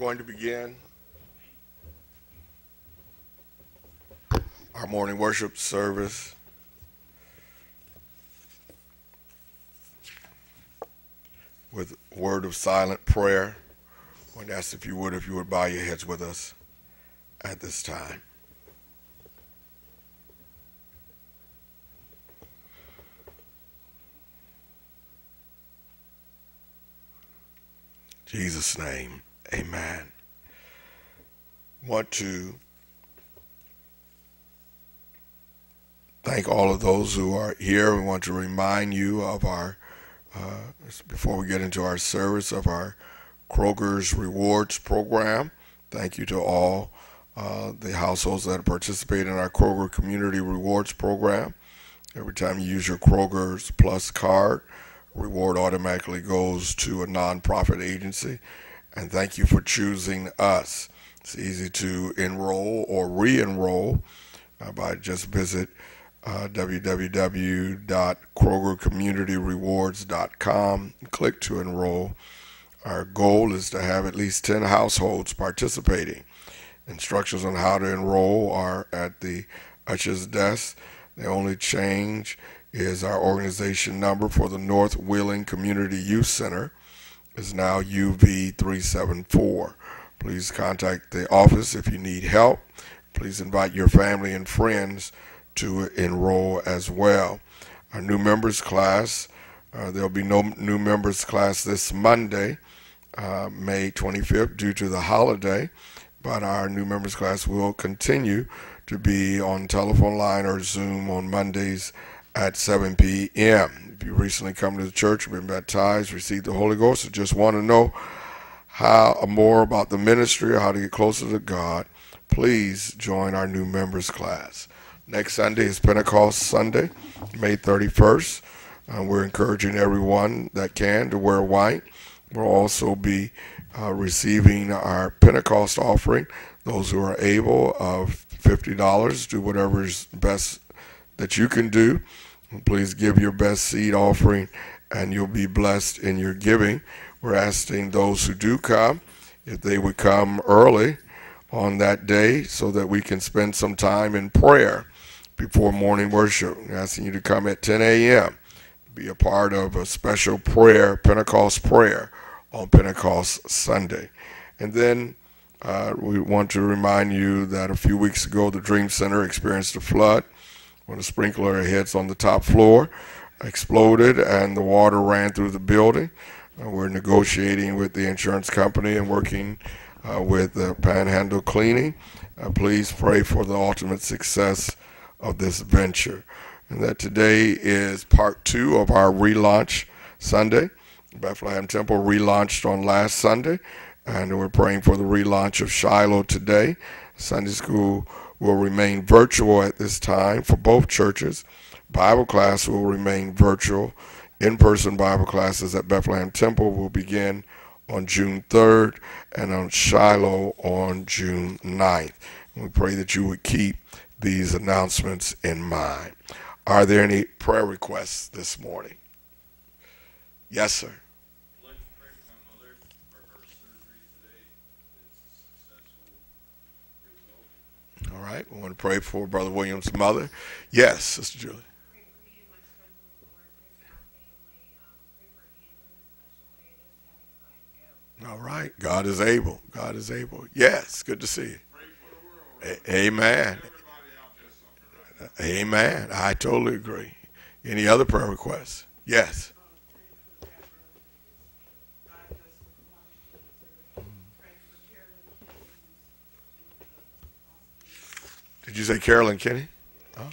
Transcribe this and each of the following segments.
going to begin our morning worship service. With word of silent prayer. I want to ask if you would, if you would bow your heads with us at this time. Jesus' name, amen. Want to thank all of those who are here. We want to remind you of our, uh, before we get into our service, of our Kroger's Rewards program. Thank you to all uh, the households that participate in our Kroger Community Rewards program. Every time you use your Kroger's Plus card, reward automatically goes to a nonprofit agency. And thank you for choosing us. It's easy to enroll or re-enroll uh, by just visit uh, www.krogercommunityrewards.com. Click to enroll. Our goal is to have at least 10 households participating. Instructions on how to enroll are at the usher's desk. The only change is our organization number for the North Wheeling Community Youth Center is now UV374. Please contact the office if you need help. Please invite your family and friends to enroll as well. Our new members class, uh, there'll be no new members class this Monday, uh, May 25th, due to the holiday, but our new members class will continue to be on telephone line or Zoom on Mondays at 7 p.m. If you recently come to the church, been baptized, received the Holy Ghost, or just want to know how more about the ministry or how to get closer to God, please join our new members class. Next Sunday is Pentecost Sunday, May 31st. Uh, we're encouraging everyone that can to wear white. We'll also be uh, receiving our Pentecost offering. Those who are able of $50, do whatever is best that you can do. Please give your best seed offering and you'll be blessed in your giving. We're asking those who do come if they would come early on that day so that we can spend some time in prayer before morning worship. Asking you to come at 10 a.m. Be a part of a special prayer, Pentecost prayer on Pentecost Sunday. And then uh, we want to remind you that a few weeks ago the Dream Center experienced a flood when a sprinkler heads on the top floor exploded and the water ran through the building. Uh, we're negotiating with the insurance company and working uh, with the Panhandle Cleaning. Uh, please pray for the ultimate success of this venture. And that today is part two of our relaunch Sunday. Bethlehem Temple relaunched on last Sunday, and we're praying for the relaunch of Shiloh today. Sunday school will remain virtual at this time for both churches. Bible class will remain virtual. In person Bible classes at Bethlehem Temple will begin on June 3rd and on Shiloh on June 9th. We pray that you would keep these announcements in mind. Are there any prayer requests this morning? Yes, sir. All right. We want to pray for Brother William's mother. Yes, Sister Julie. All right. God is able. God is able. Yes. Good to see you. A- amen. Amen. I totally agree. Any other prayer requests? Yes. Did you say Carolyn Kenny? Oh.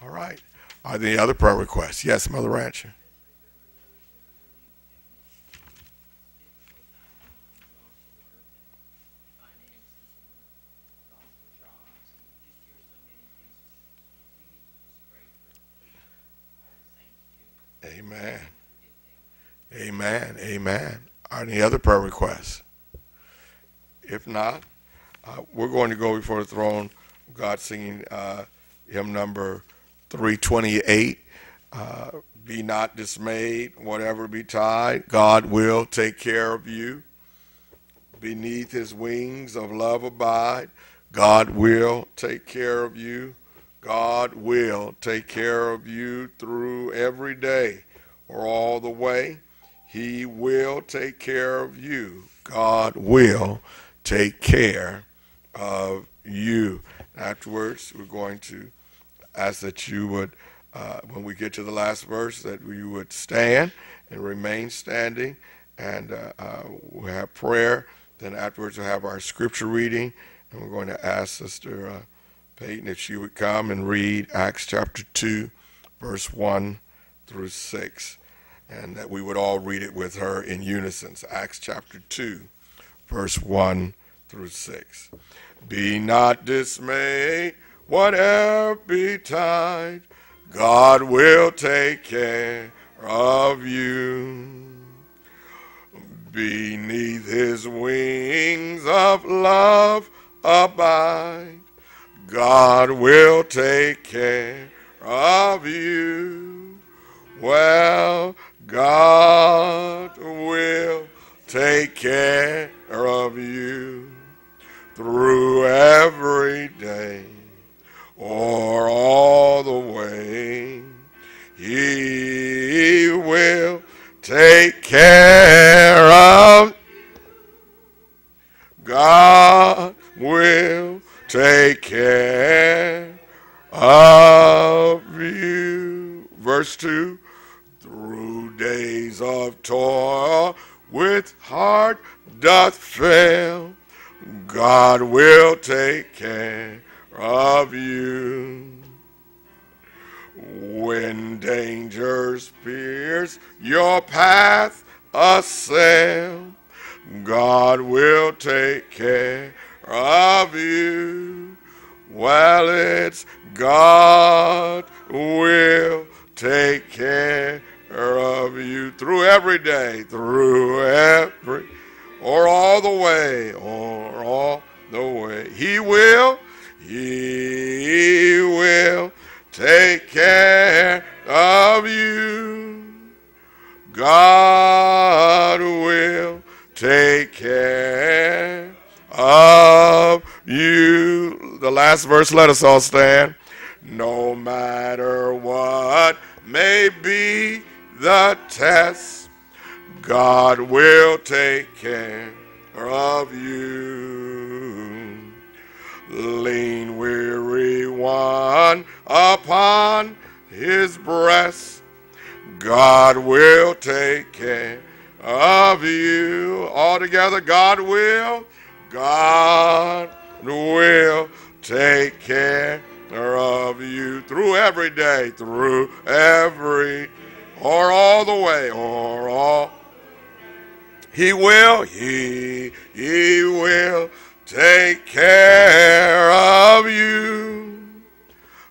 All right. Are there any other prayer requests? Yes, Mother Rancher. Amen. Amen. Amen. Are any other prayer requests? If not, uh, we're going to go before the throne of God singing uh, hymn number 328. Uh, be not dismayed, whatever betide, God will take care of you. Beneath his wings of love abide, God will take care of you. God will take care of you through every day or all the way. He will take care of you. God will take care of you. Afterwards, we're going to ask that you would, uh, when we get to the last verse, that you would stand and remain standing, and uh, uh, we'll have prayer. Then afterwards, we'll have our scripture reading, and we're going to ask Sister uh, Peyton if she would come and read Acts chapter 2, verse 1 through 6 and that we would all read it with her in unison. So Acts chapter 2, verse 1 through 6. Be not dismayed, whatever betide, God will take care of you. Beneath his wings of love abide, God will take care of you. Well, God will take care of you through every day or all the way. He will take care of God will take care of you. Verse 2 through days of toil, with heart doth fail, God will take care of you. When dangers pierce your path assail, God will take care of you. Well, it's God will take care of you through every day, through every, or all the way, or all the way. He will, He will take care of you. God will take care of you. The last verse, let us all stand. No matter what may be the test, God will take care of you. Lean weary one upon his breast, God will take care of you. Altogether, God will, God will take care of you through every day, through every or all the way, or all. He will, he, he will take care of you.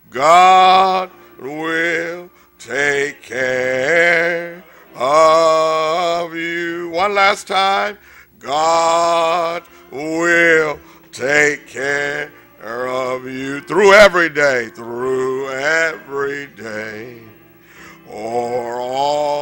God will take care of you. One last time. God will take care of you through every day, through every day or all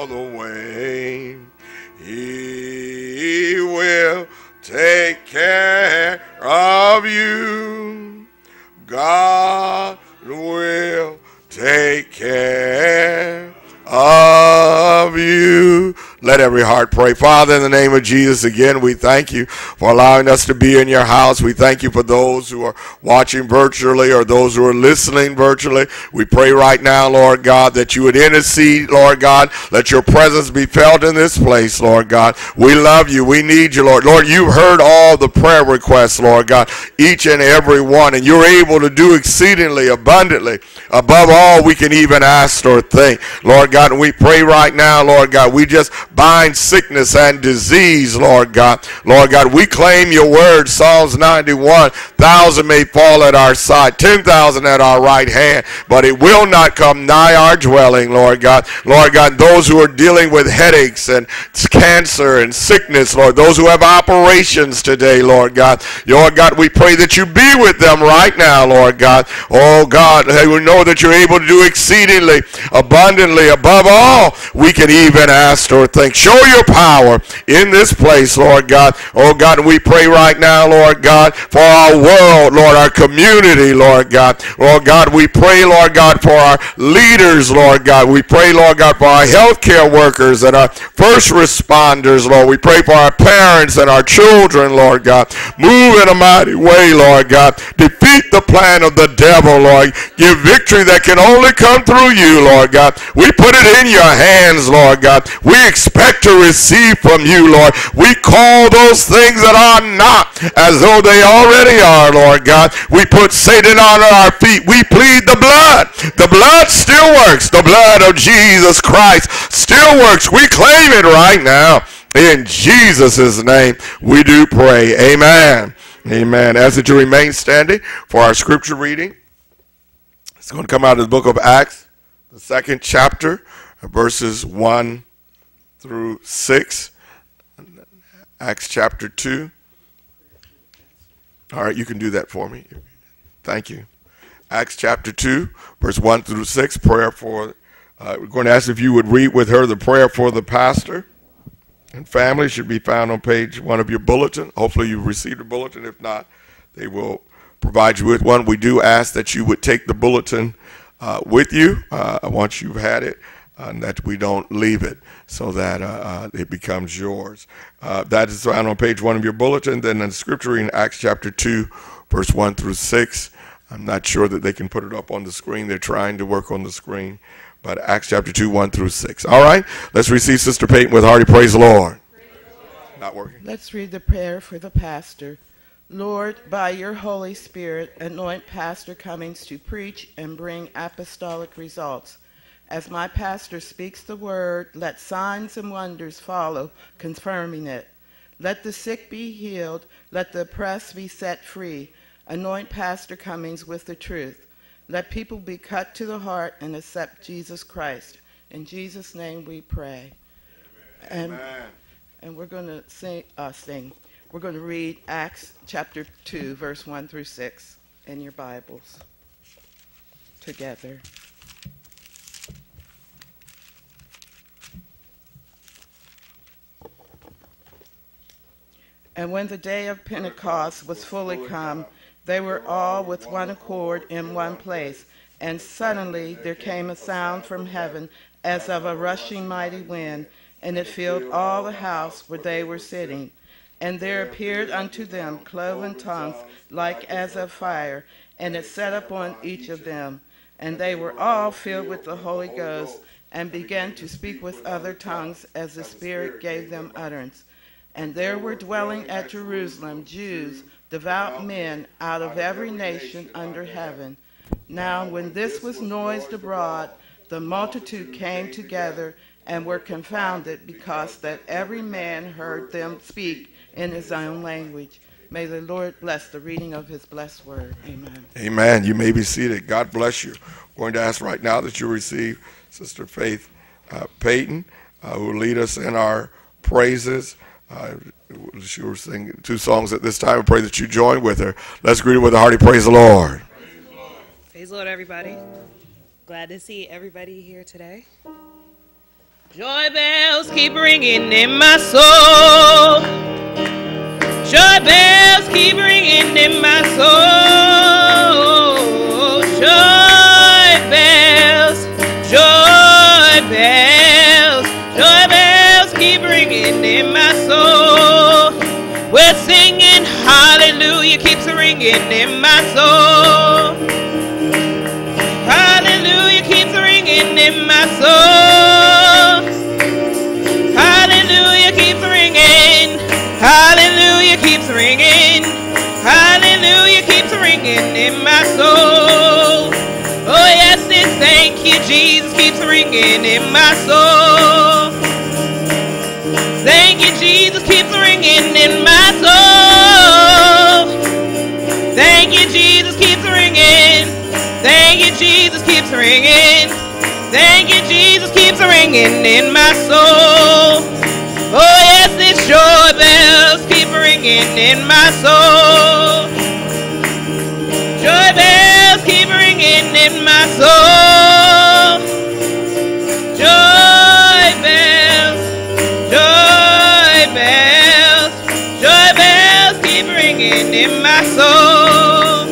Let every heart pray. Father, in the name of Jesus, again, we thank you for allowing us to be in your house. We thank you for those who are watching virtually or those who are listening virtually. We pray right now, Lord God, that you would intercede, Lord God. Let your presence be felt in this place, Lord God. We love you. We need you, Lord. Lord, you've heard all the prayer requests, Lord God, each and every one, and you're able to do exceedingly abundantly above all we can even ask or think, Lord God. And we pray right now, Lord God, we just bind sickness and disease, Lord God. Lord God, we claim your word, Psalms 91. Thousand may fall at our side, 10,000 at our right hand, but it will not come nigh our dwelling, Lord God. Lord God, those who are dealing with headaches and cancer and sickness, Lord, those who have operations today, Lord God. Lord God, we pray that you be with them right now, Lord God. Oh God, we know that you're able to do exceedingly, abundantly, above all we can even ask or think. Show your power in this place, Lord God. Oh God, we pray right now, Lord God, for our world, Lord, our community, Lord God. Lord God, we pray, Lord God, for our leaders, Lord God. We pray, Lord God, for our healthcare workers and our first responders, Lord. We pray for our parents and our children, Lord God. Move in a mighty way, Lord God. Defeat the plan of the devil, Lord. Give victory that can only come through you, Lord God. We put it in your hands, Lord God. We expect to receive from you, Lord. We call those things that are not as though they already are, Lord God. We put Satan on our feet. We plead the blood. The blood still works. The blood of Jesus Christ still works. We claim it right now. In Jesus' name, we do pray. Amen. Amen. As that you remain standing for our scripture reading, it's going to come out of the book of Acts, the second chapter, verses 1 through 6. Acts chapter 2. All right, you can do that for me. Thank you. Acts chapter 2, verse 1 through 6, prayer for, uh, we're going to ask if you would read with her the prayer for the pastor and family should be found on page one of your bulletin. Hopefully you've received a bulletin. If not, they will provide you with one. We do ask that you would take the bulletin uh, with you uh, once you've had it and that we don't leave it so that uh, uh it becomes yours. Uh, that is found on page one of your bulletin. Then in scripture in Acts chapter 2, verse 1 through 6. I'm not sure that they can put it up on the screen. They're trying to work on the screen but Acts chapter 2, 1 through 6. All right, let's receive Sister Peyton with hearty praise the Lord. Not working. Let's read the prayer for the pastor. Lord, by your Holy Spirit, anoint Pastor Cummings to preach and bring apostolic results. As my pastor speaks the word, let signs and wonders follow, confirming it. Let the sick be healed, let the oppressed be set free. Anoint Pastor Cummings with the truth. Let people be cut to the heart and accept Jesus Christ. In Jesus' name we pray. Amen. And, and we're going to sing, uh, sing. We're going to read Acts chapter 2, verse 1 through 6 in your Bibles together. And when the day of Pentecost was fully come, they were all with one accord in one place. And suddenly there came a sound from heaven as of a rushing mighty wind, and it filled all the house where they were sitting. And there appeared unto them cloven tongues like as of fire, and it set upon each of them. And they were all filled with the Holy Ghost, and began to speak with other tongues as the Spirit gave them utterance. And there were dwelling at Jerusalem Jews devout men out of every nation under heaven. Now, when this was noised abroad, the multitude came together and were confounded because that every man heard them speak in his own language. May the Lord bless the reading of his blessed word. Amen. Amen. You may be seated. God bless you. We're going to ask right now that you receive Sister Faith uh, Payton, uh, who will lead us in our praises. She was singing two songs at this time. I pray that you join with her. Let's greet her with a hearty praise. Praise the Lord, praise the Lord everybody. Glad to see everybody here today. Joy bells keep ringing in my soul. Joy bells keep ringing in my soul. We're singing hallelujah keeps ringing in my soul. Hallelujah keeps ringing in my soul. Hallelujah keeps ringing. Hallelujah keeps ringing. Hallelujah keeps ringing in my soul. Oh yes, it thank you, Jesus keeps ringing in my soul. Ringing in my soul. Thank you, Jesus, keeps ringing. Thank you, Jesus, keeps ringing. Thank you, Jesus, keeps ringing in my soul. Oh, yes, it's joy bells keep ringing in my soul. Joy bells keep ringing in my soul. Keep ringing in my soul.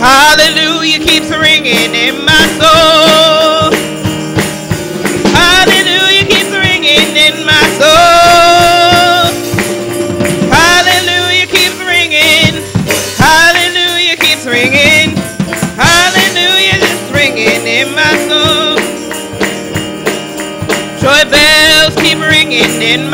Hallelujah keeps ringing in my soul. Hallelujah keeps ringing in my soul. Hallelujah keeps ringing. Hallelujah keeps ringing. Hallelujah just ringing in my soul. Joy bells keep ringing in my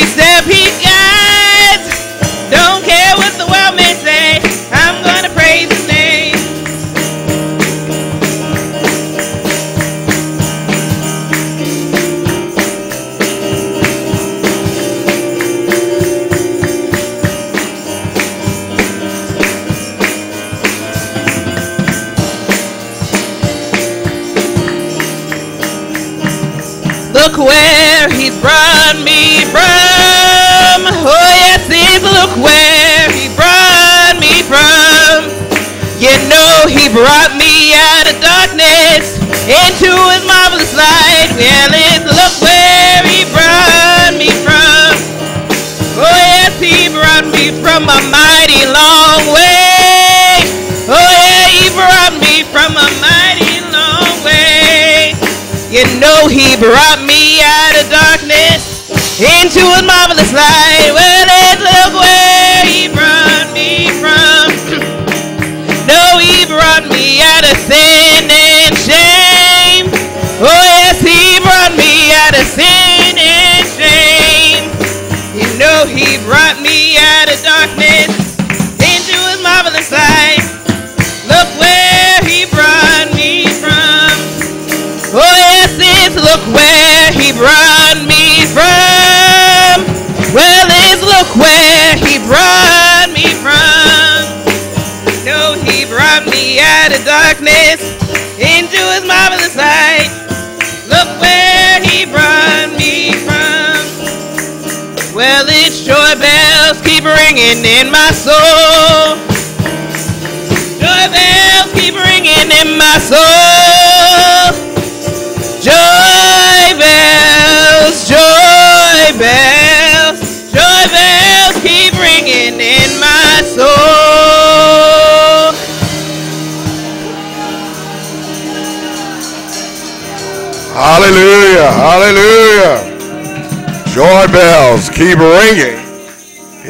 every step where he brought me from. You know, he brought me out of darkness into his marvelous light. Well, it's look where he brought me from. Oh, yes, he brought me from a mighty long way. Oh, yeah, he brought me from a mighty long way. You know he brought me out of darkness into a marvelous light. Well, let's look where he brought me from. no, he brought me out of sin and shame. Oh, yes, he brought me out of sin and shame. You know he brought me out of darkness into his marvelous light. Look where he brought me from. Oh yes, it's look where he brought brought me from. No, he brought me out of darkness into his marvelous light. Look where he brought me from. Well, it's joy bells keep ringing in my soul. Joy bells keep ringing in my soul. Hallelujah. Hallelujah. Joy bells keep ringing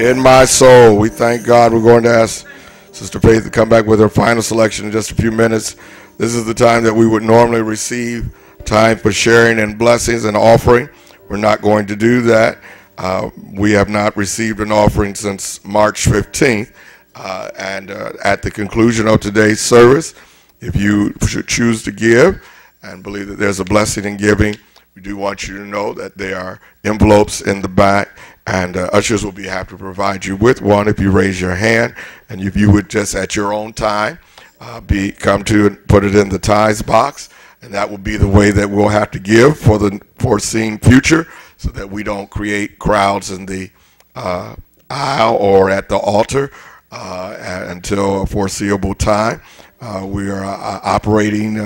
in my soul. We thank God. We're going to ask Sister Faith to come back with her final selection in just a few minutes. This is the time that we would normally receive time for sharing and blessings and offering. we're not going to do that. Uh, we have not received an offering since March 15th. Uh, and uh, at the conclusion of today's service, if you should choose to give and believe that there's a blessing in giving, we do want you to know that there are envelopes in the back, and uh, ushers will be happy to provide you with one if you raise your hand, and if you would just at your own time uh, be come to and put it in the tithes box, and that will be the way that we'll have to give for the foreseen future, so that we don't create crowds in the uh, aisle or at the altar uh, until a foreseeable time. Uh, we are uh, operating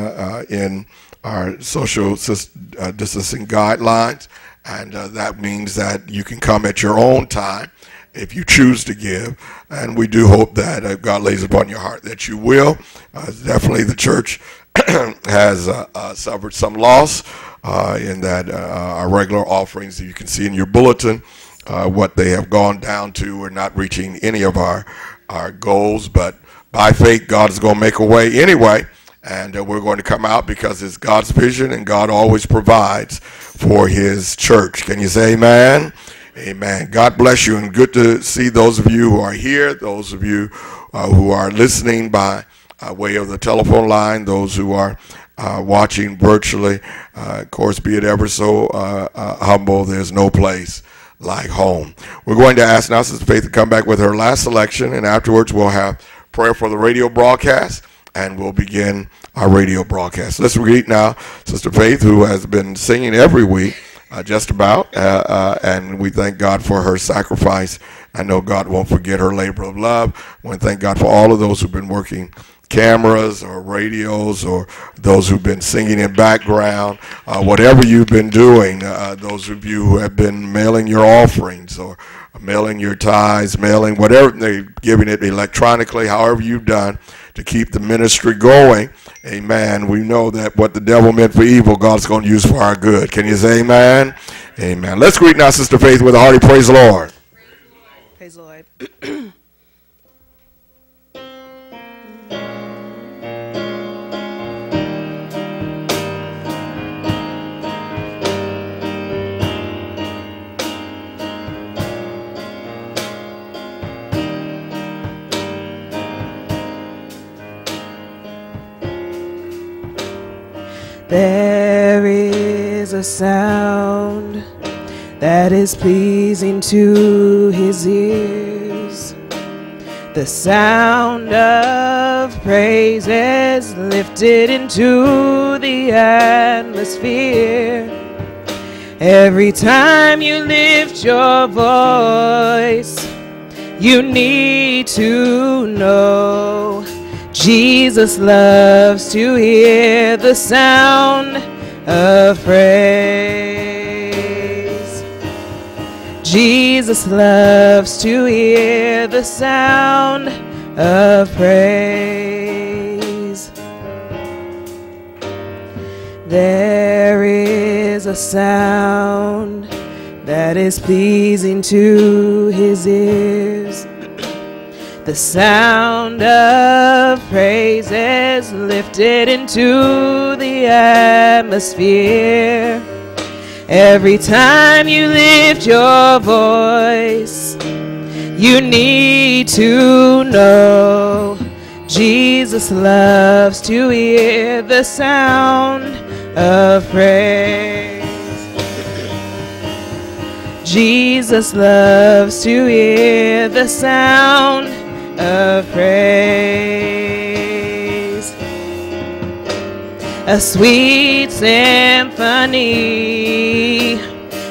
in our social distancing guidelines, and that means that you can come at your own time if you choose to give. And we do hope that uh, God lays upon your heart that you will. Uh, definitely, the church has uh, suffered some loss in that our regular offerings that you can see in your bulletin. what they have gone down to, we're not reaching any of our our goals, but by faith, God is going to make a way anyway. And uh, we're going to come out because it's God's vision and God always provides for his church. Can you say amen? Amen. God bless you and good to see those of you who are here, those of you uh, who are listening by uh, way of the telephone line, those who are uh, watching virtually. Uh, of course, be it ever so uh, humble, there's no place like home. We're going to ask now Sister Faith to come back with her last selection, and afterwards we'll have prayer for the radio broadcast, and we'll begin our radio broadcast. Let's greet now Sister Faith, who has been singing every week, uh, just about, uh, uh, and we thank God for her sacrifice. I know God won't forget her labor of love. We want to thank God for all of those who've been working cameras or radios or those who've been singing in background, uh, whatever you've been doing, uh, those of you who have been mailing your offerings or mailing your tithes, mailing whatever, they're giving it electronically, however you've done to keep the ministry going. Amen. We know that what the devil meant for evil, God's going to use for our good. Can you say amen? Amen. Let's greet now Sister Faith with a hearty praise the Lord. Praise the Lord. There is a sound that is pleasing to his ears. The sound of praises lifted into the atmosphere. Every time you lift your voice, you need to know Jesus loves to hear the sound of praise. Jesus loves to hear the sound of praise. There is a sound that is pleasing to his ears the sound of praises lifted into the atmosphere. Every time you lift your voice, you need to know Jesus loves to hear the sound of praise. Jesus loves to hear the sound of praise. A sweet symphony,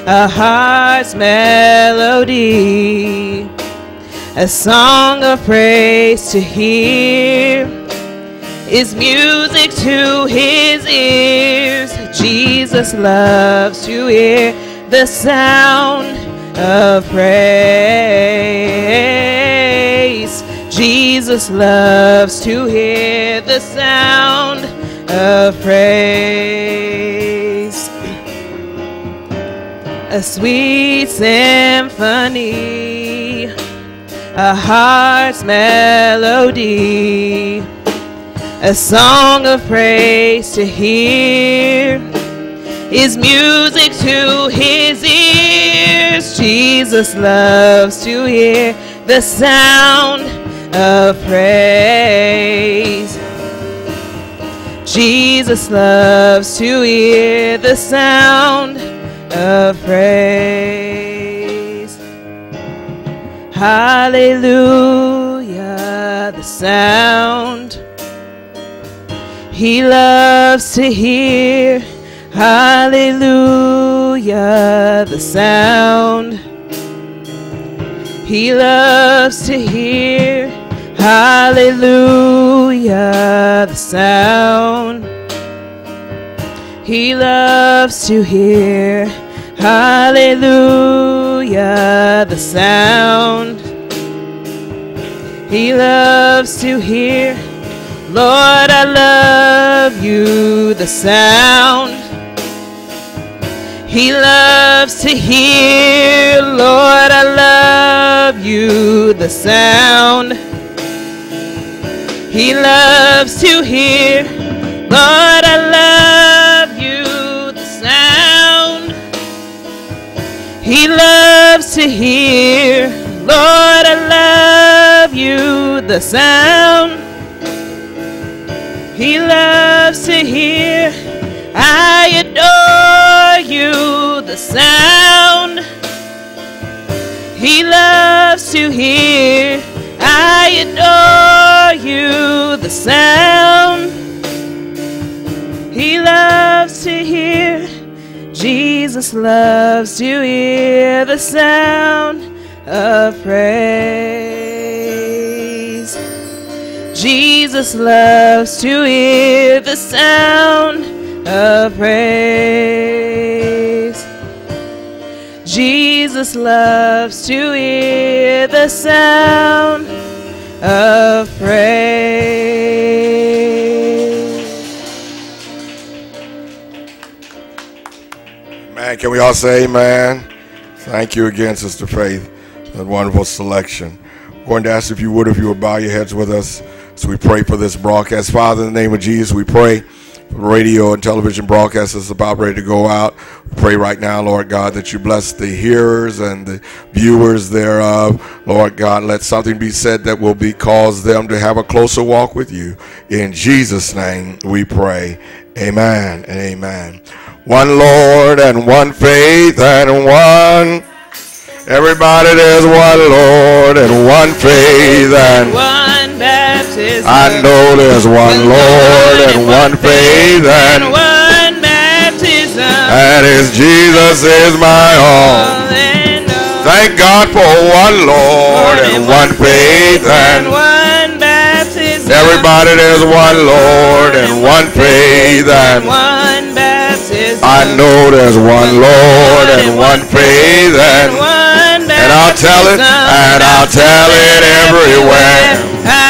a heart's melody, a song of praise to hear is music to his ears. Jesus loves to hear the sound of praise. Jesus loves to hear the sound of praise. A sweet symphony, a heart's melody, a song of praise to hear is music to his ears. Jesus loves to hear the sound of praise. Jesus loves to hear the sound of praise. Hallelujah, the sound. He loves to hear. Hallelujah, the sound. He loves to hear. Hallelujah, the sound. He loves to hear. Hallelujah, the sound. He loves to hear. Lord, I love you, the sound. He loves to hear, Lord, I love you, the sound. He loves to hear, Lord, I love you, the sound. He loves to hear, Lord, I love you, the sound. He loves to hear, I adore you, the sound. He loves to hear, I you, the sound. He loves to hear, Jesus loves to hear the sound of praise. Jesus loves to hear the sound of praise. Jesus loves to hear the sound of praise. Man, can we all say amen? Thank you again, Sister Faith. That wonderful selection. I'm going to ask if you would, if you would bow your heads with us as we pray for this broadcast. Father, in the name of Jesus, we pray radio and television broadcast is about ready to go out. We pray right now, Lord God, that you bless the hearers and the viewers thereof. Lord God, let something be said that will be cause them to have a closer walk with you. In Jesus' name we pray. Amen and amen. One Lord and one faith and one. Everybody, there's one Lord and one faith and One baptism. I know there's one Lord and one faith and one baptism. and His Jesus is my all. Thank God for one Lord and one faith and and one baptism. everybody, there's one Lord and one faith and one baptism. I know there's one Lord and one faith and one baptism and I'll tell it, and I'll tell it everywhere.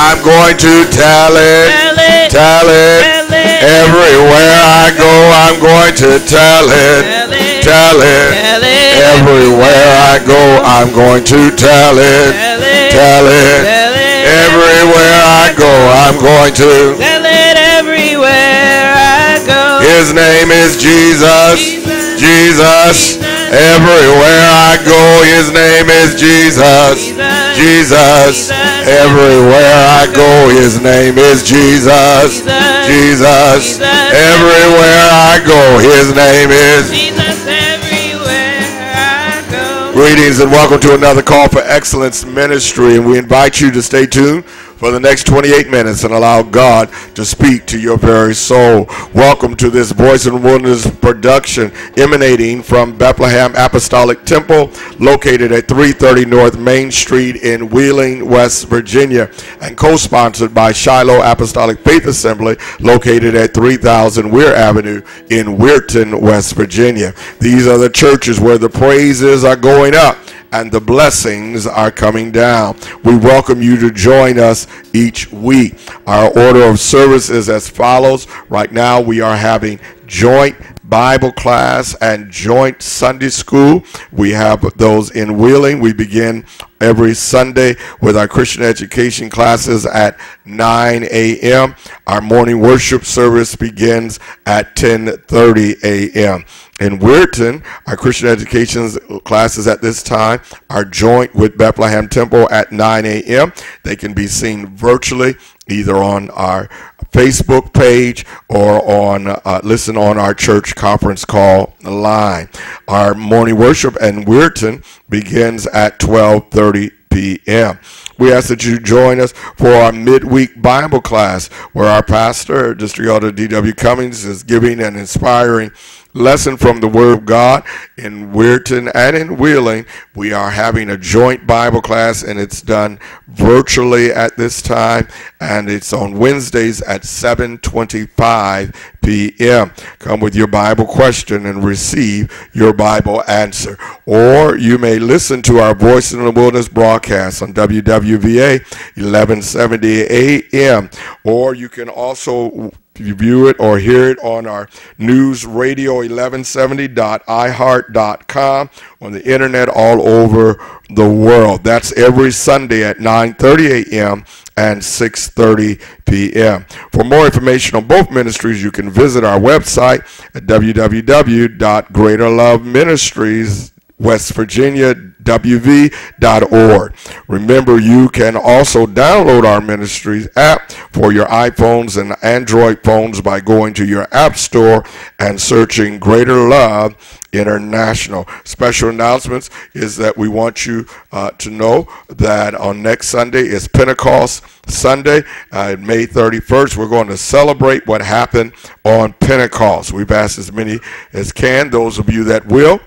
I'm going to tell it, tell it, tell it, tell it, everywhere I go. I'm going to tell it, tell it, tell it, tell it, everywhere I go. I'm going to tell it, tell it, tell it, tell it, everywhere I go. I'm going to. tell it everywhere I go. His name is Jesus, Jesus. Everywhere I go, His name is Jesus. Jesus. Everywhere I go, His name is Jesus. Jesus. Everywhere I go, His name is. Jesus everywhere I go. Greetings and welcome to another call for excellence ministry, and we invite you to stay tuned for the next 28 minutes and allow God to speak to your very soul. Welcome to this Voice and Wonders production emanating from Bethlehem Apostolic Temple, located at 330 North Main Street in Wheeling, West Virginia, and co-sponsored by Shiloh Apostolic Faith Assembly, located at 3000 Weir Avenue in Weirton, West Virginia. These are the churches where the praises are going up and the blessings are coming down. We welcome you to join us each week. Our order of service is as follows. Right now, we are having joint Bible class and joint Sunday school. We have those in Wheeling. We begin every Sunday with our Christian education classes at 9 a.m. Our morning worship service begins at 10:30 a.m. In Weirton, our Christian education classes at this time are joint with Bethlehem Temple at 9 a.m. They can be seen virtually either on our Facebook page or on uh, listen on our church conference call line. Our morning worship in Weirton begins at 12:30 p.m. We ask that you join us for our midweek Bible class, where our pastor, District Elder D.W. Cummings, is giving an inspiring lesson from the Word of God in Weirton and in Wheeling. We are having a joint Bible class, and it's done virtually at this time, and it's on Wednesdays at 7:25 p.m. Come with your Bible question and receive your Bible answer, or you may listen to our Voice in the Wilderness broadcast on WWVA 1170 a.m. Or you can also view it or hear it on our news radio 1170.iheart.com on the internet all over the world. That's every Sunday at 9:30 a.m. and 6:30 p.m. For more information on both ministries, you can visit our website at www.greaterloveministries West Virginia wv.org. Remember, you can also download our ministries app for your iPhones and Android phones by going to your app store and searching Greater Love International. Special announcements is that we want you uh, to know that on next Sunday is Pentecost Sunday, uh, May 31st. We're going to celebrate what happened on Pentecost. We've asked as many as can, those of you that will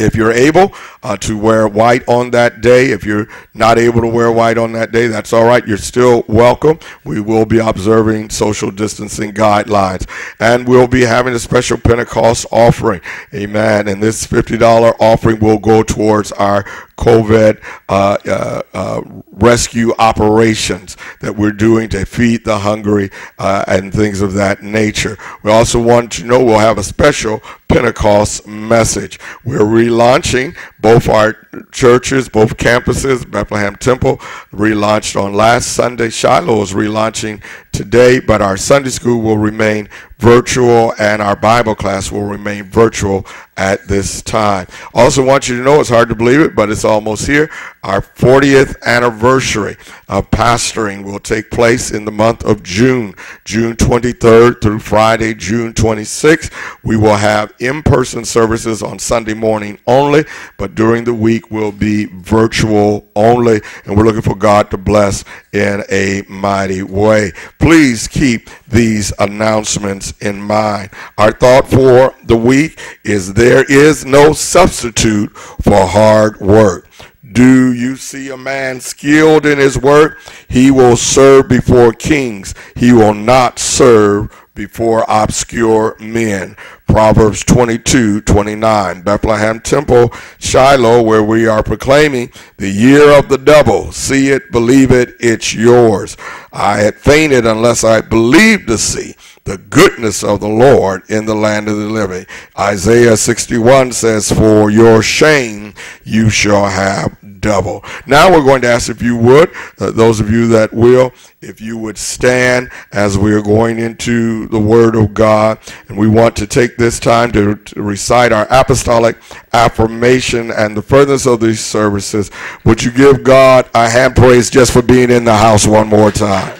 if you're able uh, to wear white on that day, if you're not able to wear white on that day, that's all right. You're still welcome. We will be observing social distancing guidelines. And we'll be having a special Pentecost offering. Amen. And this $50 offering will go towards our COVID uh, uh, uh, rescue operations that we're doing to feed the hungry uh, and things of that nature. We also want to know we'll have a special Pentecost message. We're relaunching both our churches, both campuses. Bethlehem Temple relaunched on last Sunday. Shiloh is relaunching today, but our Sunday school will remain virtual and our Bible class will remain virtual at this time. Also want you to know, it's hard to believe it, but it's almost here. Our 40th anniversary of pastoring will take place in the month of June, June 23rd through Friday, June 26th. We will have in-person services on Sunday morning only, but during the week will be virtual only, and we're looking for God to bless in a mighty way. Please keep these announcements in mind. Our thought for the week is there is no substitute for hard work. Do you see a man skilled in his work? He will serve before kings. He will not serve before obscure men. Proverbs 22, 29. Bethlehem Temple, Shiloh, where we are proclaiming the year of the double. See it, believe it, it's yours. I had fainted unless I believed to see the goodness of the Lord in the land of the living. Isaiah 61 says, For your shame you shall have double. Now we're going to ask if you would, uh, those of you that will, if you would stand as we are going into the Word of God. And we want to take this time to, to recite our apostolic affirmation and the furtherance of these services. Would you give God a hand praise just for being in the house one more time?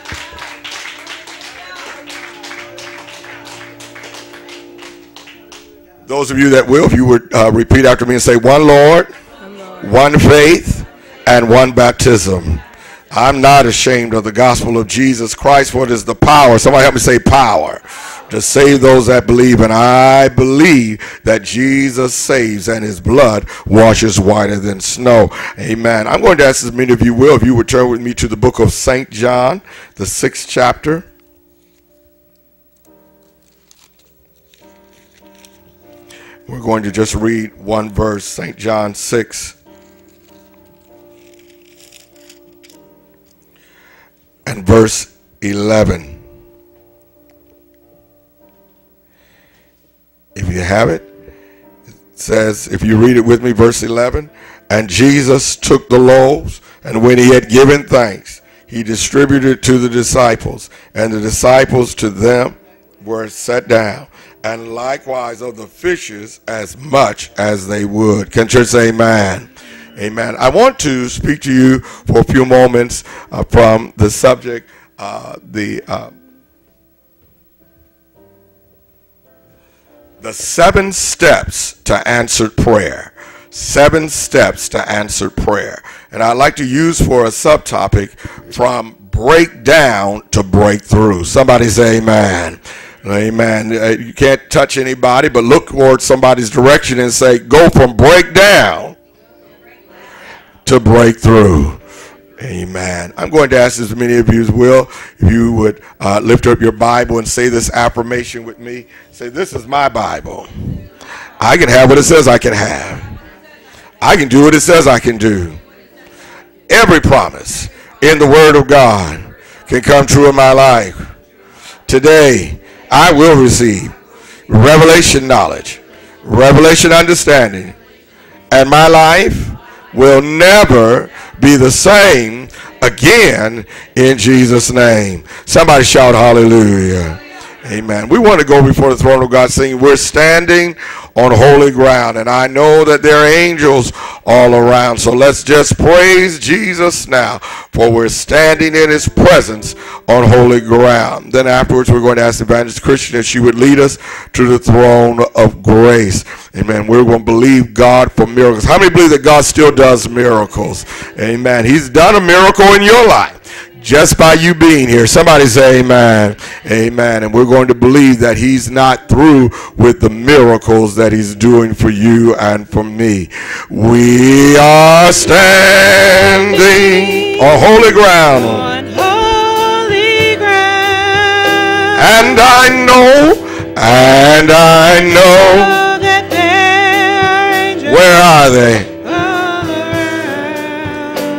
Those of you that will, if you would uh, repeat after me and say, One Lord, one faith, and one baptism. I'm not ashamed of the gospel of Jesus Christ. What is the power? Somebody help me say power. To save those that believe. And I believe that Jesus saves and his blood washes whiter than snow. Amen. I'm going to ask as many of you will, if you would turn with me to the book of St. John, the sixth chapter. We're going to just read one verse, St. John 6. and verse 11. If you have it. It says, if you read it with me, verse 11, and Jesus took the loaves, and when he had given thanks, he distributed to the disciples, and the disciples to them were set down, and likewise of the fishes as much as they would. Can church say amen? Amen. I want to speak to you for a few moments uh, from the subject, uh, the uh, the seven steps to answered prayer. Seven steps to answered prayer. And I'd like to use for a subtopic from breakdown to breakthrough. Somebody say amen. Amen. Uh, you can't touch anybody, but look toward somebody's direction and say, go from breakdown to breakthrough. Amen. I'm going to ask as many of you as will, if you would uh, lift up your Bible and say this affirmation with me. Say, This is my Bible. I can have what it says I can have. I can do what it says I can do. Every promise in the Word of God can come true in my life. Today, I will receive revelation knowledge, revelation understanding, and my life will never be the same again in Jesus' name. Somebody shout hallelujah. Amen. We want to go before the throne of God saying, We're standing on holy ground, and I know that there are angels all around. So let's just praise Jesus now, for we're standing in his presence on holy ground. Then afterwards, we're going to ask the Evangelist Christian if she would lead us to the throne of grace. Amen. We're going to believe God for miracles. How many believe that God still does miracles? Amen. He's done a miracle in your life just by you being here. Somebody say amen. Amen. And we're going to believe that he's not through with the miracles that he's doing for you and for me. We are standing on holy ground. On holy ground. And I know, and I know, know that there are angels where are they?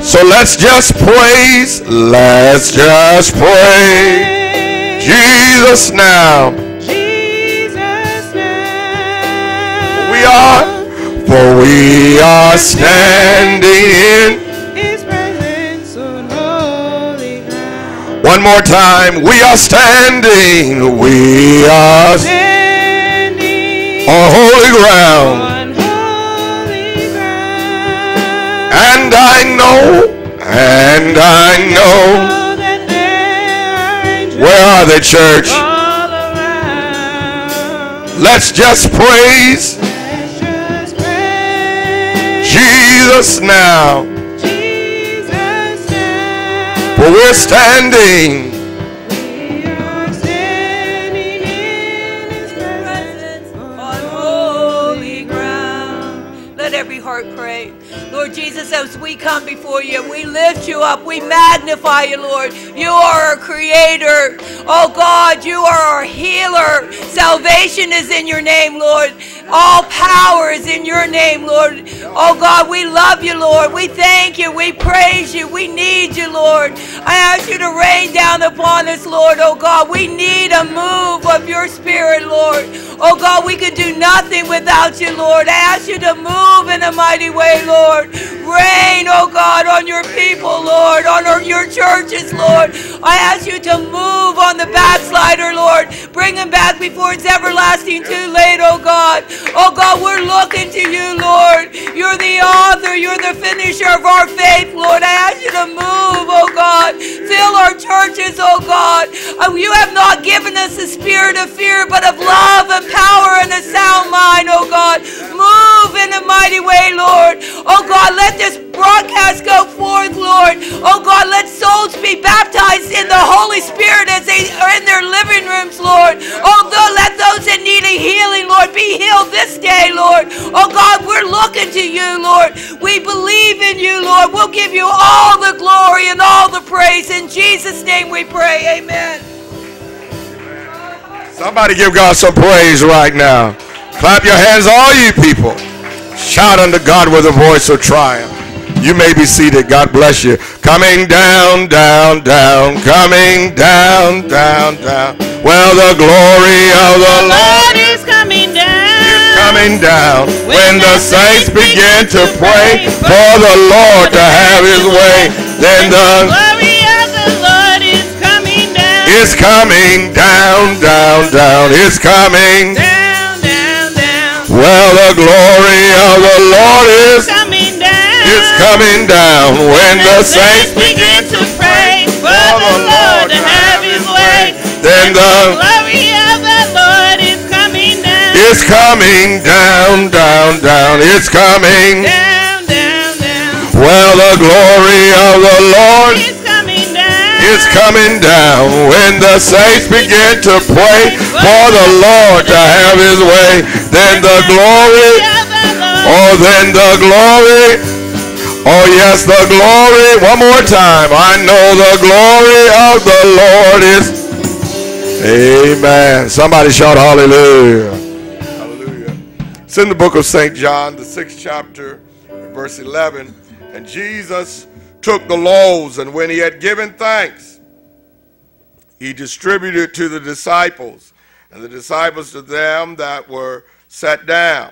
So let's just praise, let's just praise Jesus now. Jesus now. We are, for we are standing in. His presence on holy ground. One more time, we are standing, we are Standing on holy ground. And I know, and I know, Know that there are angels where are they, church? Let's just praise Let's just praise Jesus now, Jesus now. for we're standing. You, we lift you up, we magnify you, Lord. You are our creator. Oh God, you are our healer. Salvation is in your name, Lord. All power is in your name, Lord. Oh God, we love you, Lord. We thank you. We praise you. We need you, Lord. I ask you to rain down upon us, Lord. Oh God, we need a move of your spirit, Lord. Oh God, we could do nothing without you, Lord. I ask you to move in a mighty way, Lord. Rain, oh God, on your people, Lord, on our, your churches, Lord. I ask you to move on the backslider, Lord. Bring him back before it's everlasting too late, oh God. Oh God, we're looking to you, Lord. You're the author, you're the finisher of our faith, Lord. I ask you to move, oh God. Fill our churches, oh God. Uh, You have not given us a spirit of fear, but of love and power and a sound mind, oh God. Move in a mighty way, Lord. Oh God, let this broadcast go forth, Lord. Oh God, let souls be baptized in the Holy Spirit as they are in their living rooms, Lord. Although let those that need a healing, Lord, be healed this day, Lord. Oh God, we're looking to you, Lord. We believe in you, Lord. We'll give you all the glory and all the praise. In Jesus' name we pray. Amen. Somebody give God some praise right now. Clap your hands, all you people. Shout unto God with a voice of triumph. You may be seated. God bless you. Coming down, down, down. Coming down, down, down. Well, the glory of the Lord is coming down. coming down when the saints begin to pray for the Lord to have his way. Then the glory of the Lord is coming down. It's coming down, down, down. It's coming. down, down, down. Well, the glory the Lord is Coming down. is coming down when the saints begin to pray for the Lord to have his way. then the Glory of the Lord is coming down. it's coming down, down, down. It's coming. down, down, down. Well, the glory of the Lord It's coming down. is coming down when the saints begin to pray for the Lord to have his way. Then the glory, of the Lord. Oh, then the glory, oh, yes, the glory. One more time. I know the glory of the Lord is. Amen. Somebody shout hallelujah. Hallelujah. It's in the book of St. John, the sixth chapter, verse 11. And Jesus took the loaves, and when he had given thanks, he distributed to the disciples, and the disciples to them that were set down,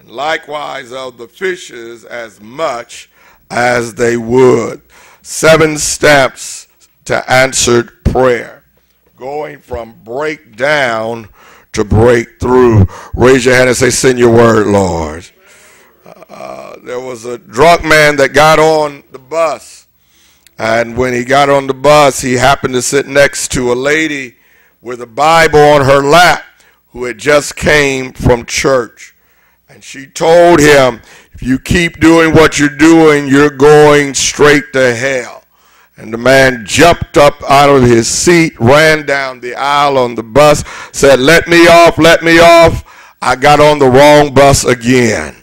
and likewise of the fishes as much as they would. Seven steps to answered prayer going from breakdown to breakthrough. Raise your hand and say, Send your word, Lord. Uh, there was a drunk man that got on the bus. And when he got on the bus, he happened to sit next to a lady with a Bible on her lap who had just came from church. And she told him, if you keep doing what you're doing, you're going straight to hell. And the man jumped up out of his seat, ran down the aisle on the bus, said, Let me off, let me off. I got on the wrong bus again.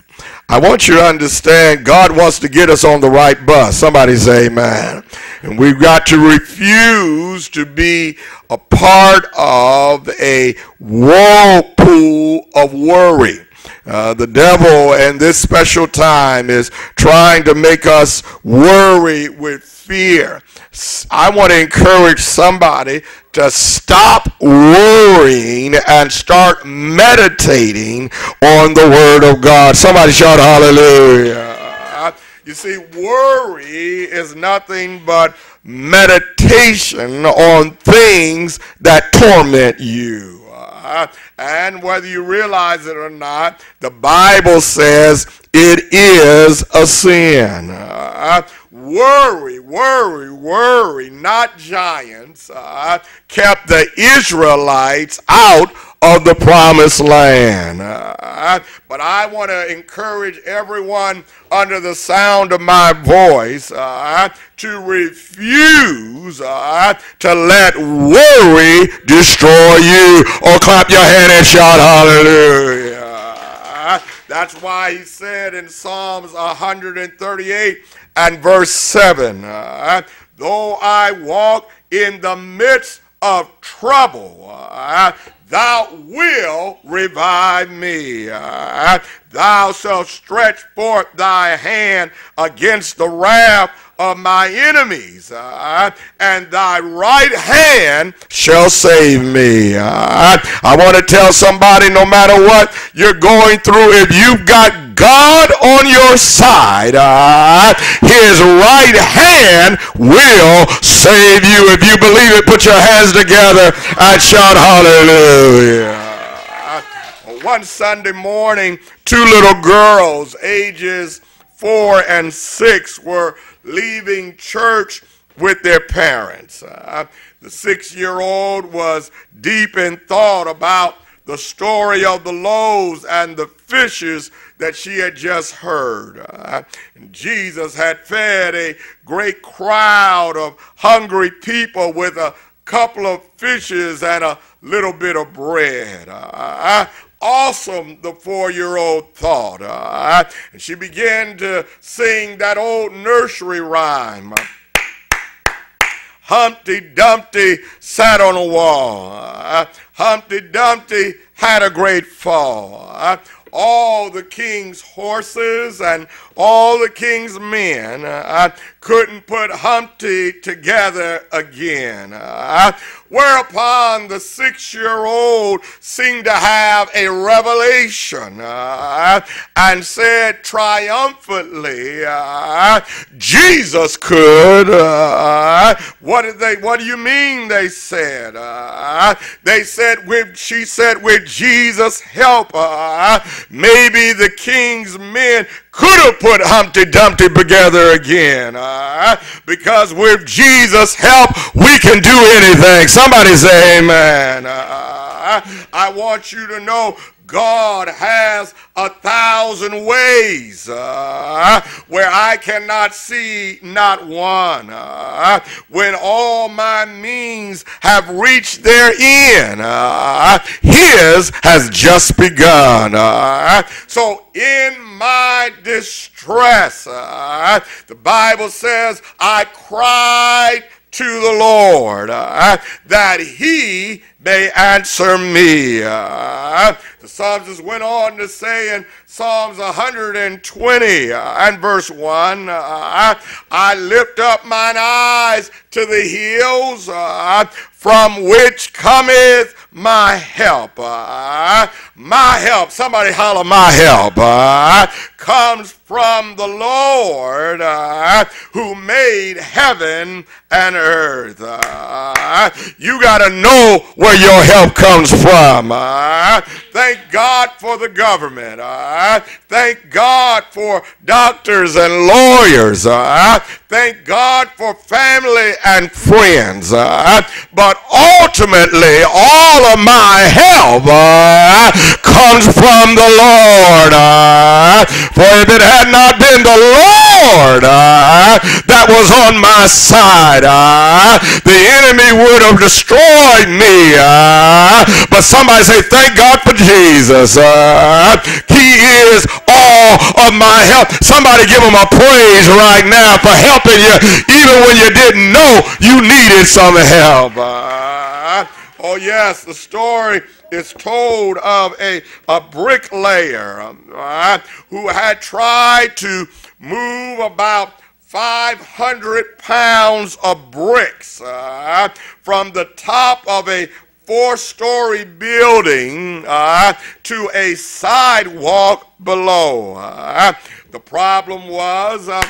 I want you to understand God wants to get us on the right bus. Somebody say amen. And we've got to refuse to be a part of a whirlpool of worry. Uh, the devil in this special time is trying to make us worry with fear. I want to encourage somebody to stop worrying and start meditating on the Word of God. Somebody shout hallelujah. You see, worry is nothing but meditation on things that torment you. And whether you realize it or not, the Bible says it is a sin. Uh, worry, worry, worry, not giants, uh, kept the Israelites out of the promised land. Uh, but I want to encourage everyone under the sound of my voice uh, to refuse uh, to let worry destroy you. Or clap your hand and shout hallelujah. That's why he said in Psalms 138 and verse 7 uh, Though I walk in the midst of trouble, uh, thou will revive me. Uh, thou shalt stretch forth thy hand against the wrath of my enemies, uh, and thy right hand shall save me. Uh, I want to tell somebody no matter what you're going through, if you've got God on your side, uh, his right hand will save you. If you believe it, put your hands together and shout hallelujah. One Sunday morning, two little girls, ages four and six, were leaving church with their parents. Uh, the six year old was deep in thought about the story of the loaves and the fishes that she had just heard. Uh, Jesus had fed a great crowd of hungry people with a couple of fishes and a little bit of bread. Uh, awesome, the four year old thought. Uh, and she began to sing that old nursery rhyme. Humpty Dumpty sat on a wall. Uh, Humpty Dumpty had a great fall. Uh, all the king's horses and all the king's men uh, couldn't put Humpty together again. Whereupon the six year old seemed to have a revelation uh, and said triumphantly, uh, Jesus could. Uh, what did they? What do you mean? They said. Uh, they said with. She said with Jesus' help, uh, maybe the king's men could have put Humpty Dumpty together again. Because with Jesus' help, we can do anything. Somebody say amen. I want you to know God has a thousand ways uh, where I cannot see not one. Uh, when all my means have reached their end, uh, His has just begun. Uh, so in my distress, uh, the Bible says, I cried to the Lord uh, that he may answer me. Uh, the psalmist went on to say in Psalms 120 uh, and verse 1 uh, I lift up mine eyes to the hills uh, from which cometh my help. Uh, my help, somebody holler, my help, uh, comes from the Lord uh, who made heaven and earth. You got to know where your help comes from. Thank God for the government. Uh, thank God for doctors and lawyers. Uh, thank God for family and friends. Uh, but ultimately, all of my help comes from the Lord. Uh, for if it had not been the Lord that was on my side, the enemy would have destroyed me. But somebody say, thank God for Jesus. Uh, he is all of my help. Somebody give him a praise right now for helping you even when you didn't know you needed some help. Uh, oh yes, the story is told of a, a bricklayer uh, who had tried to move about 500 pounds of bricks uh, from the top of a four story building uh, to a sidewalk below. Uh, the problem was uh,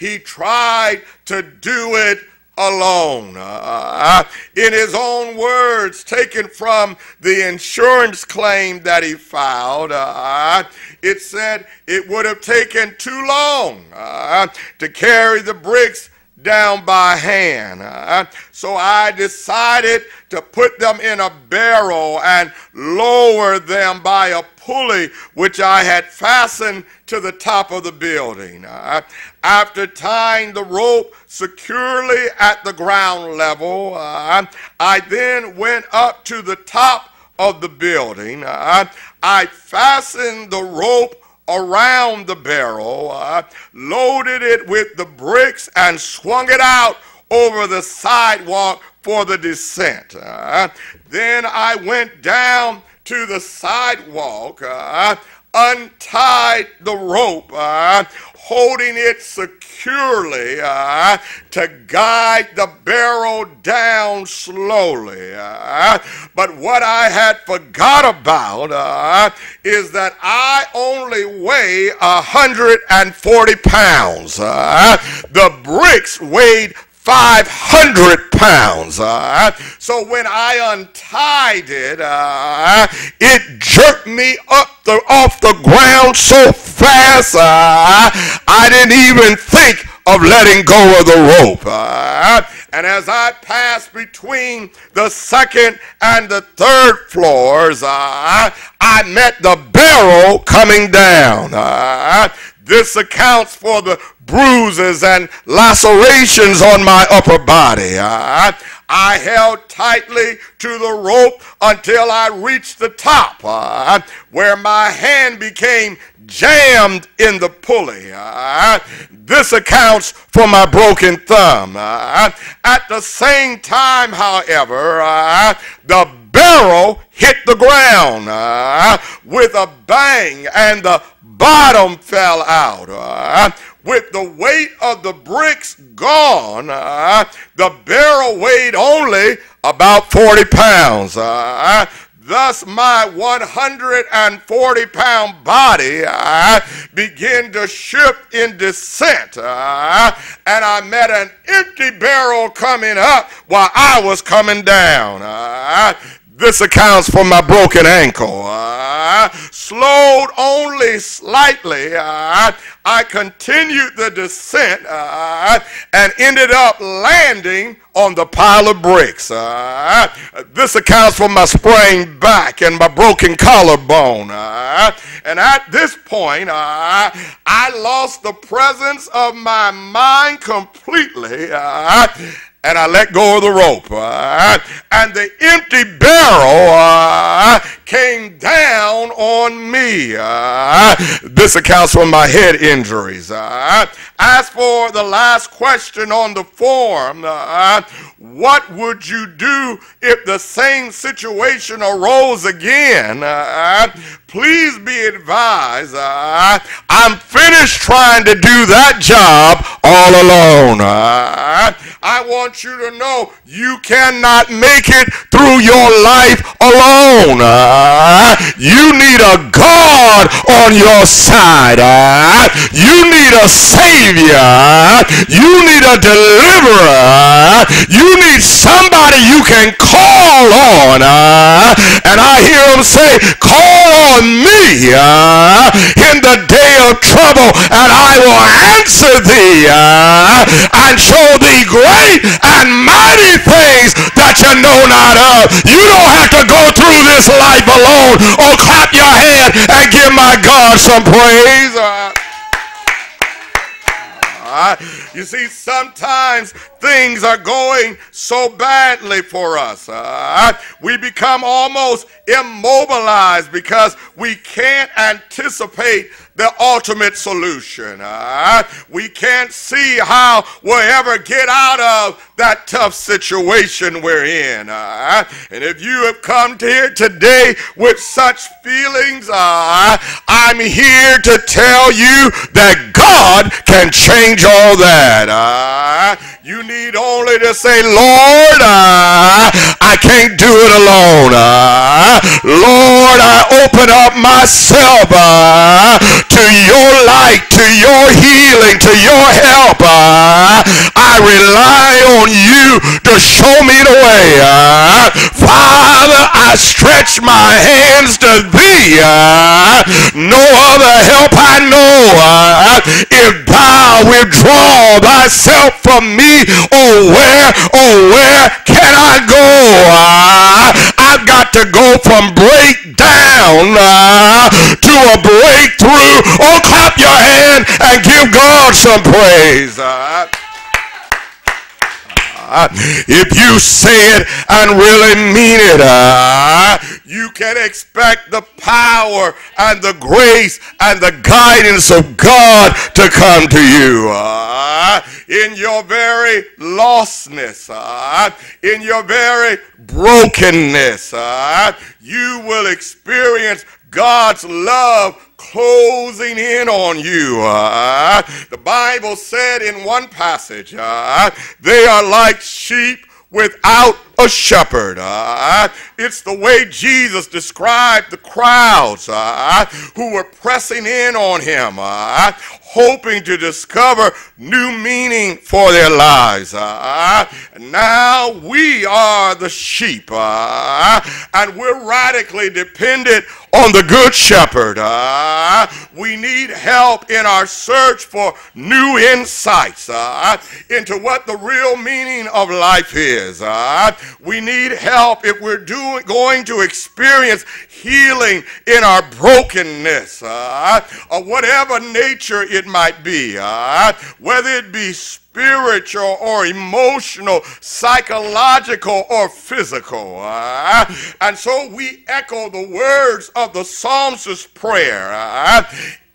he tried to do it alone. Uh, in his own words, taken from the insurance claim that he filed, uh, it said it would have taken too long uh, to carry the bricks down by hand. Uh, so I decided to put them in a barrel and lower them by a pulley which I had fastened to the top of the building. Uh, after tying the rope securely at the ground level, uh, I then went up to the top of the building. Uh, I fastened the rope around the barrel, uh, loaded it with the bricks, and swung it out over the sidewalk for the descent. Uh, then I went down to the sidewalk, uh, untied the rope, uh, holding it securely uh, to guide the barrel down slowly. Uh, but what I had forgot about uh, is that I only weigh 140 pounds. Uh, the bricks weighed 500 pounds. Uh, so when I untied it, uh, it jerked me up the, off the ground so fast, uh, I didn't even think of letting go of the rope. Uh, and as I passed between the second and the third floors, uh, I met the barrel coming down. Uh, this accounts for the bruises and lacerations on my upper body. I, I held tightly to the rope until I reached the top, uh, where my hand became jammed in the pulley. Uh, this accounts for my broken thumb. Uh, at the same time, however, uh, the barrel hit the ground uh, with a bang and the bottom fell out. With the weight of the bricks gone, uh, the barrel weighed only about 40 pounds. Uh, Thus, my 140 pound body uh, began to shift in descent, uh, and I met an empty barrel coming up while I was coming down. Uh, this accounts for my broken ankle. Uh, slowed only slightly. Uh, I continued the descent uh, and ended up landing on the pile of bricks. Uh, this accounts for my sprained back and my broken collarbone. Uh, and at this point, uh, I lost the presence of my mind completely and I let go of the rope. Uh, and the empty barrel uh, came down on me. Uh, this accounts for my head injuries. Uh, as for the last question on the form, uh, what would you do if the same situation arose again? Uh, please be advised, I'm finished trying to do that job all alone. I want you to know you cannot make it through your life alone. Uh, you need a God on your side. Uh, you need a Savior. You need a deliverer. You need somebody you can call on. And I hear him say, call in the day of trouble and I will answer thee uh, and show thee great and mighty things that you know not of. You don't have to go through this life alone or clap your hand and give my God some praise. Uh, you see, sometimes things are going so badly for us. Uh, we become almost immobilized because we can't anticipate the ultimate solution. We can't see how we'll ever get out of that tough situation we're in. And if you have come here today with such feelings, I'm here to tell you that God can change all that. You need only to say, Lord, uh, I can't do it alone. Uh, Lord, I open up myself uh, to your light, to your healing, to your help. I rely on you to show me the way. Uh, Father, I stretch my hands to thee. Uh, no other help I know. Uh, if thou withdraw thyself from me, oh where, oh where can I go? Uh, I've got to go from breakdown uh, to a breakthrough. Oh, clap your hand and give God some praise. If you say it and really mean it, uh, you can expect the power and the grace and the guidance of God to come to you. Uh, in your very lostness, uh, in your very brokenness, you will experience God's love closing in on you. Uh, the Bible said in one passage, uh, they are like sheep without a shepherd. Uh, it's the way Jesus described the crowds uh, who were pressing in on him, uh, hoping to discover new meaning for their lives. Uh, now we are the sheep, uh, and we're radically dependent on the good shepherd. Uh, we need help in our search for new insights uh, into what the real meaning of life is. Uh, we need help if we're doing, going to experience healing in our brokenness, uh, of whatever nature it might be, uh, whether it be spiritual or emotional, psychological or physical. Uh, and so we echo the words of the psalmist's prayer. Uh,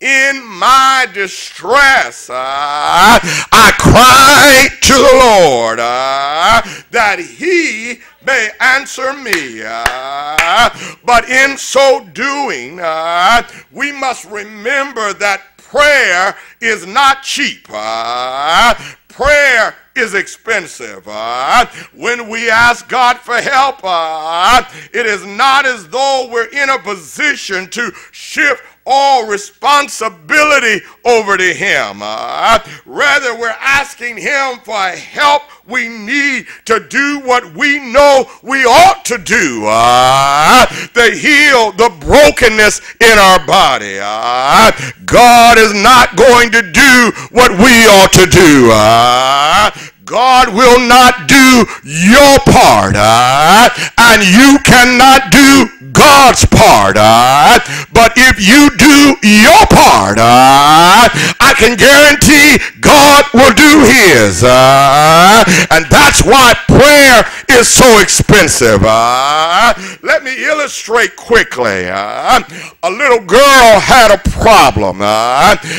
in my distress, uh, I cry to the Lord uh, that he may answer me. Uh, but in so doing, uh, we must remember that prayer is not cheap. Uh, prayer is expensive. Uh, when we ask God for help, uh, it is not as though we're in a position to shift all responsibility over to Him. Uh, rather, we're asking Him for help we need to do what we know we ought to do uh, to heal the brokenness in our body. Uh, God is not going to do what we ought to do. Uh, God will not do your part, and you cannot do God's part. But if you do your part, I can guarantee God will do his. And that's why prayer is so expensive. Let me illustrate quickly. A little girl had a problem.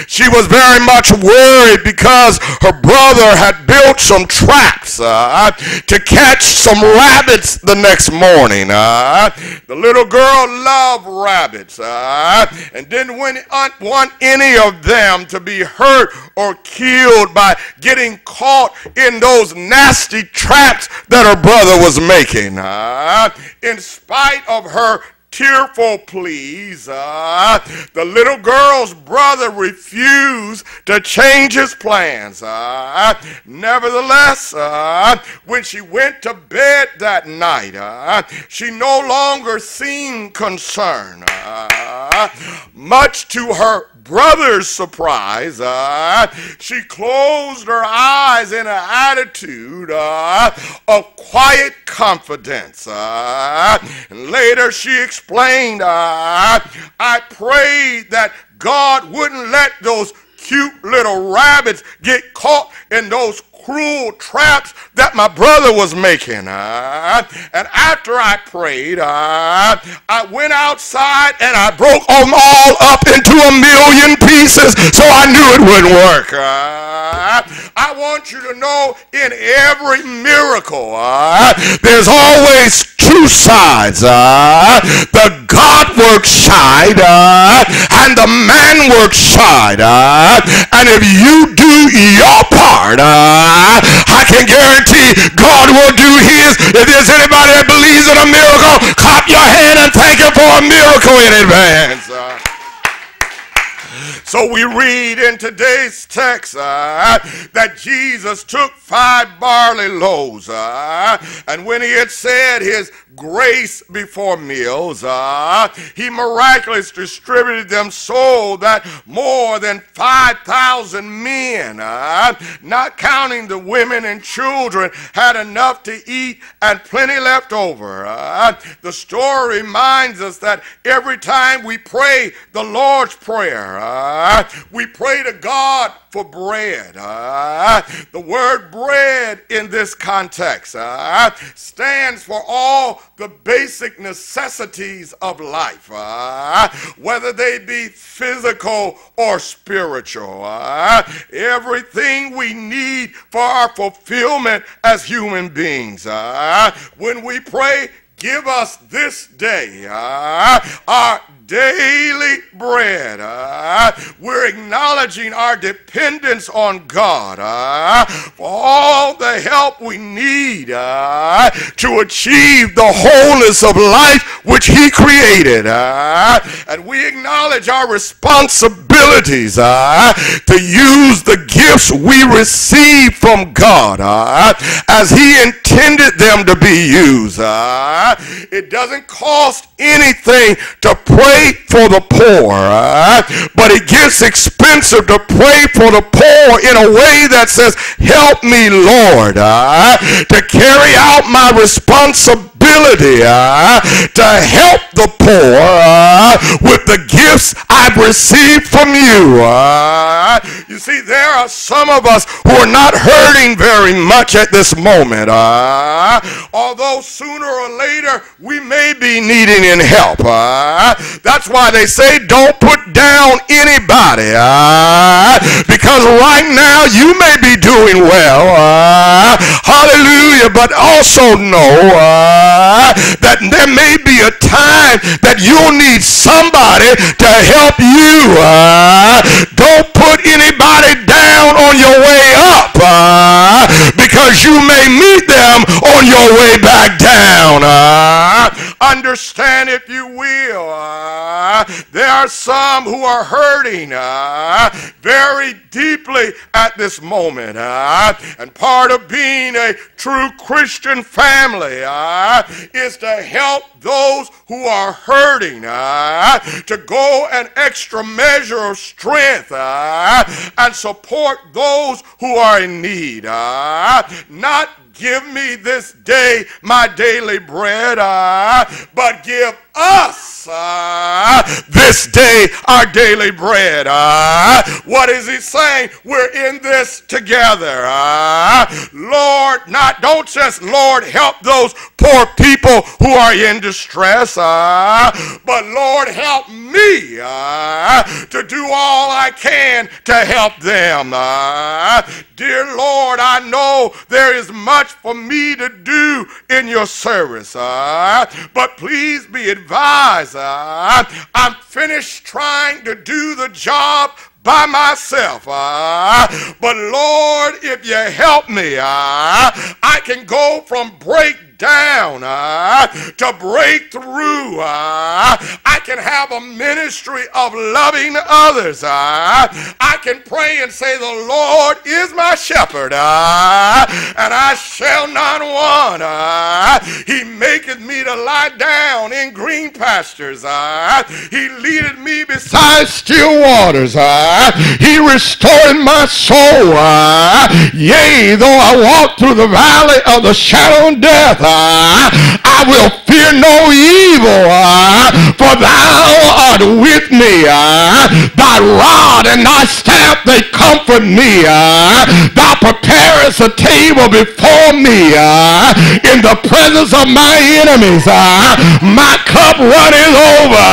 She was very much worried because her brother had built some traps uh, to catch some rabbits the next morning. Uh, the little girl loved rabbits uh, and didn't want any of them to be hurt or killed by getting caught in those nasty traps that her brother was making. Uh, in spite of her tearful pleas. Uh, the little girl's brother refused to change his plans. Uh, nevertheless, uh, when she went to bed that night, she no longer seemed concerned. Much to her brother's surprise, uh, she closed her eyes in an attitude uh, of quiet confidence. Uh, and later she explained, uh, I prayed that God wouldn't let those cute little rabbits get caught in those cruel traps that my brother was making. Uh, and after I prayed, uh, I went outside and I broke them all up into a million pieces so I knew it wouldn't work. Uh, I want you to know in every miracle, uh, there's always two sides. Uh, the God work side uh, and the man work side. Uh, and if you do your part, uh, I can guarantee God will do his. If there's anybody that believes in a miracle, clap your hand and thank him for a miracle in advance. Uh, so we read in today's text uh, that Jesus took five barley loaves, uh, and when he had said his grace before meals. Uh, he miraculously distributed them so that more than 5,000 men, uh, not counting the women and children, had enough to eat and plenty left over. Uh, the story reminds us that every time we pray the Lord's Prayer, uh, we pray to God for bread. Uh, the word bread in this context uh, stands for all the basic necessities of life, uh, whether they be physical or spiritual. Uh, everything we need for our fulfillment as human beings. Uh, when we pray, give us this day uh, our daily bread. Uh, we're acknowledging our dependence on God uh, for all the help we need uh, to achieve the wholeness of life which He created. Uh, and we acknowledge our responsibilities uh, to use the gifts we receive from God uh, as He intended them to be used. it doesn't cost anything to pray for the poor, but it gets expensive to pray for the poor in a way that says, help me, Lord, to carry out my responsibility uh, to help the poor uh, with the gifts I've received from you. Uh. you see, there are some of us who are not hurting very much at this moment, uh. although sooner or later we may be needing in help. That's why they say don't put down anybody. Uh, because right now you may be doing well. Uh, hallelujah. But also know that there may be a time that you'll need somebody to help you. Uh, don't put anybody down on your way up uh, because you may meet them on your way back down. Uh, understand, if you will, there are some who are hurting uh, very deeply at this moment. Uh, and part of being a true Christian family uh, is to help those who are hurting to go an extra measure of strength and support those who are in need. Not give me this day my daily bread, but give us uh, this day our daily bread. Uh, what is he saying? We're in this together. Uh, Lord, not don't just Lord help those poor people who are in distress, uh, but Lord help me uh, to do all I can to help them. Uh, dear Lord, I know there is much for me to do in your service, uh, but please be advised, uh, I'm finished trying to do the job by myself. Uh, but Lord, if you help me, uh, I can go from break down uh, to break through. Uh, I can have a ministry of loving others. Uh, I can pray and say, The Lord is my shepherd, uh, and I shall not want. Uh, he maketh me to lie down in green pastures. Uh, he leadeth me beside still waters. Uh, he restored my soul. Uh, yea, though I walk through the valley of the shadow of death, I will fear no evil, uh, for thou art with me. Uh, thy rod and thy staff, they comfort me. Thou preparest a table before me uh, in the presence of my enemies. Uh, my cup runneth over.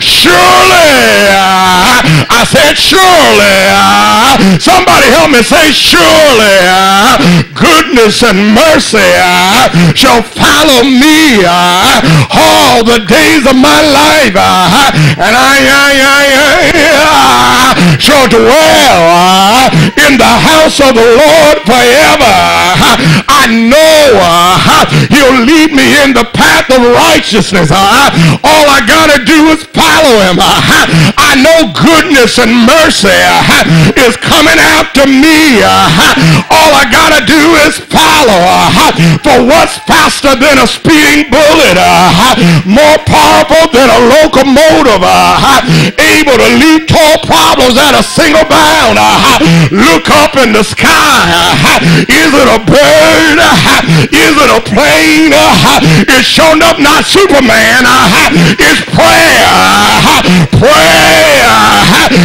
Surely, uh, I said surely. Uh, somebody help me say surely. Uh, goodness and mercy uh, shall follow me all the days of my life. And I, I, I, I shall dwell in the house of the Lord forever. I know uh, he'll lead me in the path of righteousness. Uh, all I gotta do is follow him. Uh, I know goodness and mercy is coming after me. Uh, all I gotta do is follow. For what's faster than a speeding bullet, more powerful than a locomotive, able to leap tall problems at a single bound. Look up in the sky. Is it a bird? Uh, is it a plane? Uh, it's shown up not Superman. Uh, it's prayer. Prayer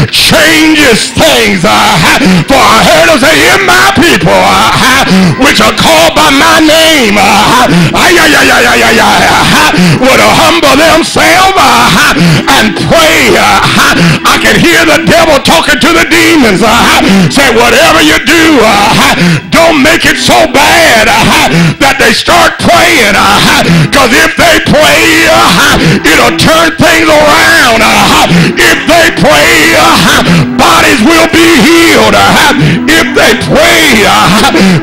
changes things. For I heard him say, in my people, which are called by my name, would humble themselves and pray. I can hear the devil talking to the demons. Say, whatever you do, don't make it so bad uh, that they start praying. Because uh, if they pray, uh, it'll turn things around. Uh, if they pray, uh, bodies will be healed. Uh, if they pray,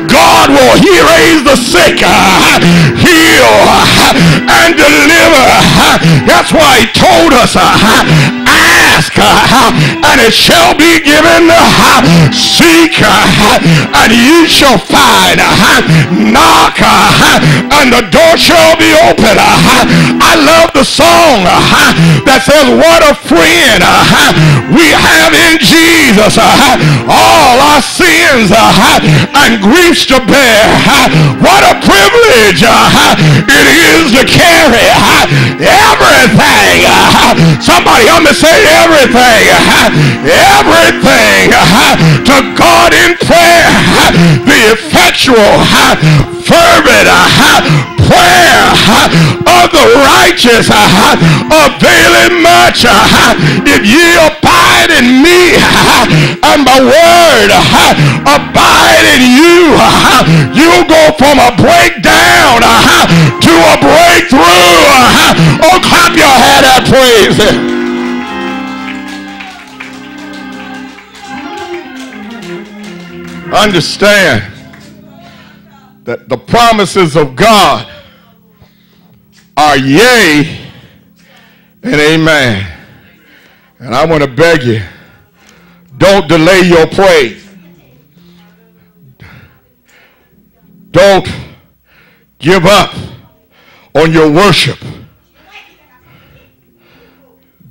God will he raise the sick, heal, and deliver. That's why he told us, ask and it shall be given. Seek and you shall find. Knock and the door shall be open. I love the song that says, What a friend we have in Jesus. All our sins and griefs to bear. What a privilege it is to carry everything. Somebody help me say everything, everything to God in prayer. The effectual, fervent prayer of the righteous availing much. If ye abide in me and my word abide in you, you go from a breakdown to a breakthrough. Oh, clap your hand at praise. Understand that the promises of God are yea and amen. And I want to beg you, don't delay your praise. Don't give up on your worship.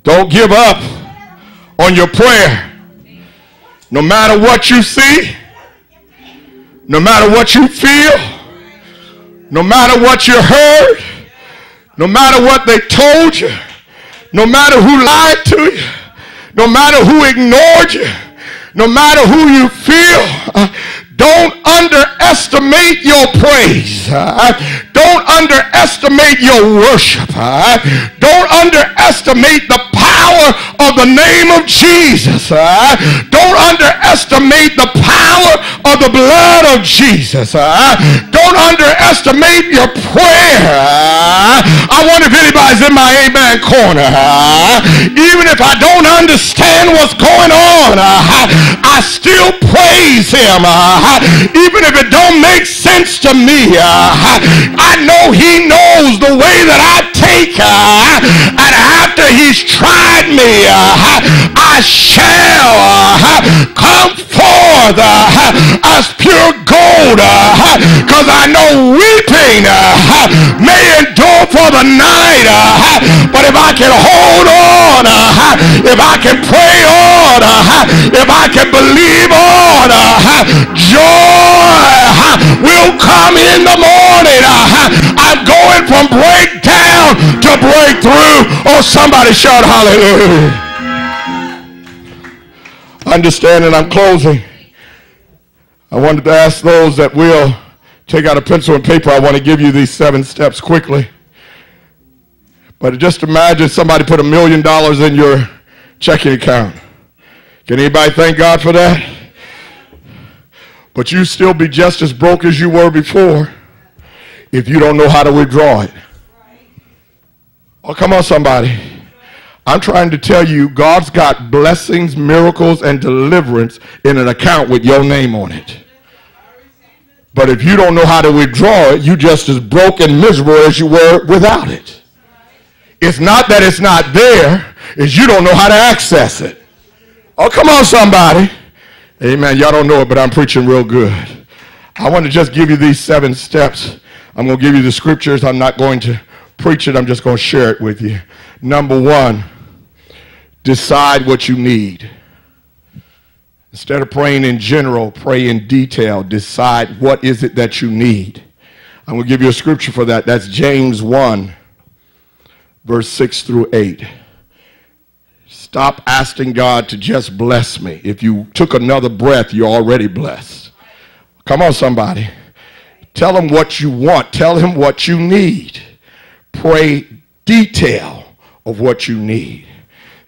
Don't give up on your prayer. No matter what you see, no matter what you feel, no matter what you heard, no matter what they told you, no matter who lied to you, no matter who ignored you, no matter who you feel, uh, don't underestimate your praise. Uh, don't underestimate your worship. Uh, don't underestimate the power of the name of Jesus. Uh, don't underestimate the power of the blood of Jesus. Don't underestimate your prayer. I wonder if anybody's in my amen corner. Even if I don't understand what's going on, I still praise him. Even if it don't make sense to me, uh, I know he knows the way that I Uh, and after he's tried me, uh, I shall uh, come forth uh, as pure gold. Uh, because I know weeping may endure for the night. But if I can hold on, if I can pray on, if I can believe on, joy will come in the morning. I'm going from breakdown to breakthrough. Oh, somebody shout hallelujah. Understanding I'm closing. I wanted to ask those that will take out a pencil and paper. I want to give you these seven steps quickly. But just imagine somebody put a million dollars in your checking account. Can anybody thank God for that? But you still be just as broke as you were before if you don't know how to withdraw it. Oh, come on, somebody. I'm trying to tell you, God's got blessings, miracles, and deliverance in an account with your name on it. But if you don't know how to withdraw it, you just as broke and miserable as you were without it. It's not that it's not there, it's you don't know how to access it. Oh, come on, somebody. Amen. Y'all don't know it, but I'm preaching real good. I want to just give you these seven steps. I'm going to give you the scriptures. I'm not going to preach it, I'm just going to share it with you. Number one, decide what you need. Instead of praying in general, pray in detail. Decide what is it that you need. I'm going to give you a scripture for that. That's James 1, verse 6 through 8. Stop asking God to just bless me. If you took another breath, you're already blessed. Come on, somebody. Tell him what you want. Tell him what you need. Pray detail of what you need.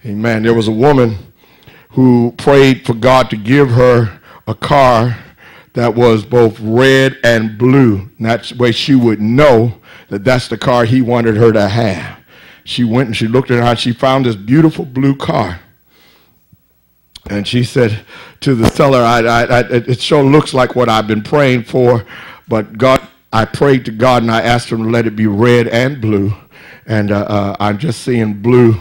Amen. There was a woman who prayed for God to give her a car that was both red and blue. And that's way she would know that that's the car he wanted her to have she went and she looked at her. And she found this beautiful blue car. And she said to the seller, I, I, I, it sure looks like what I've been praying for, but God, I prayed to God and I asked him to let it be red and blue. And uh, uh, I'm just seeing blue.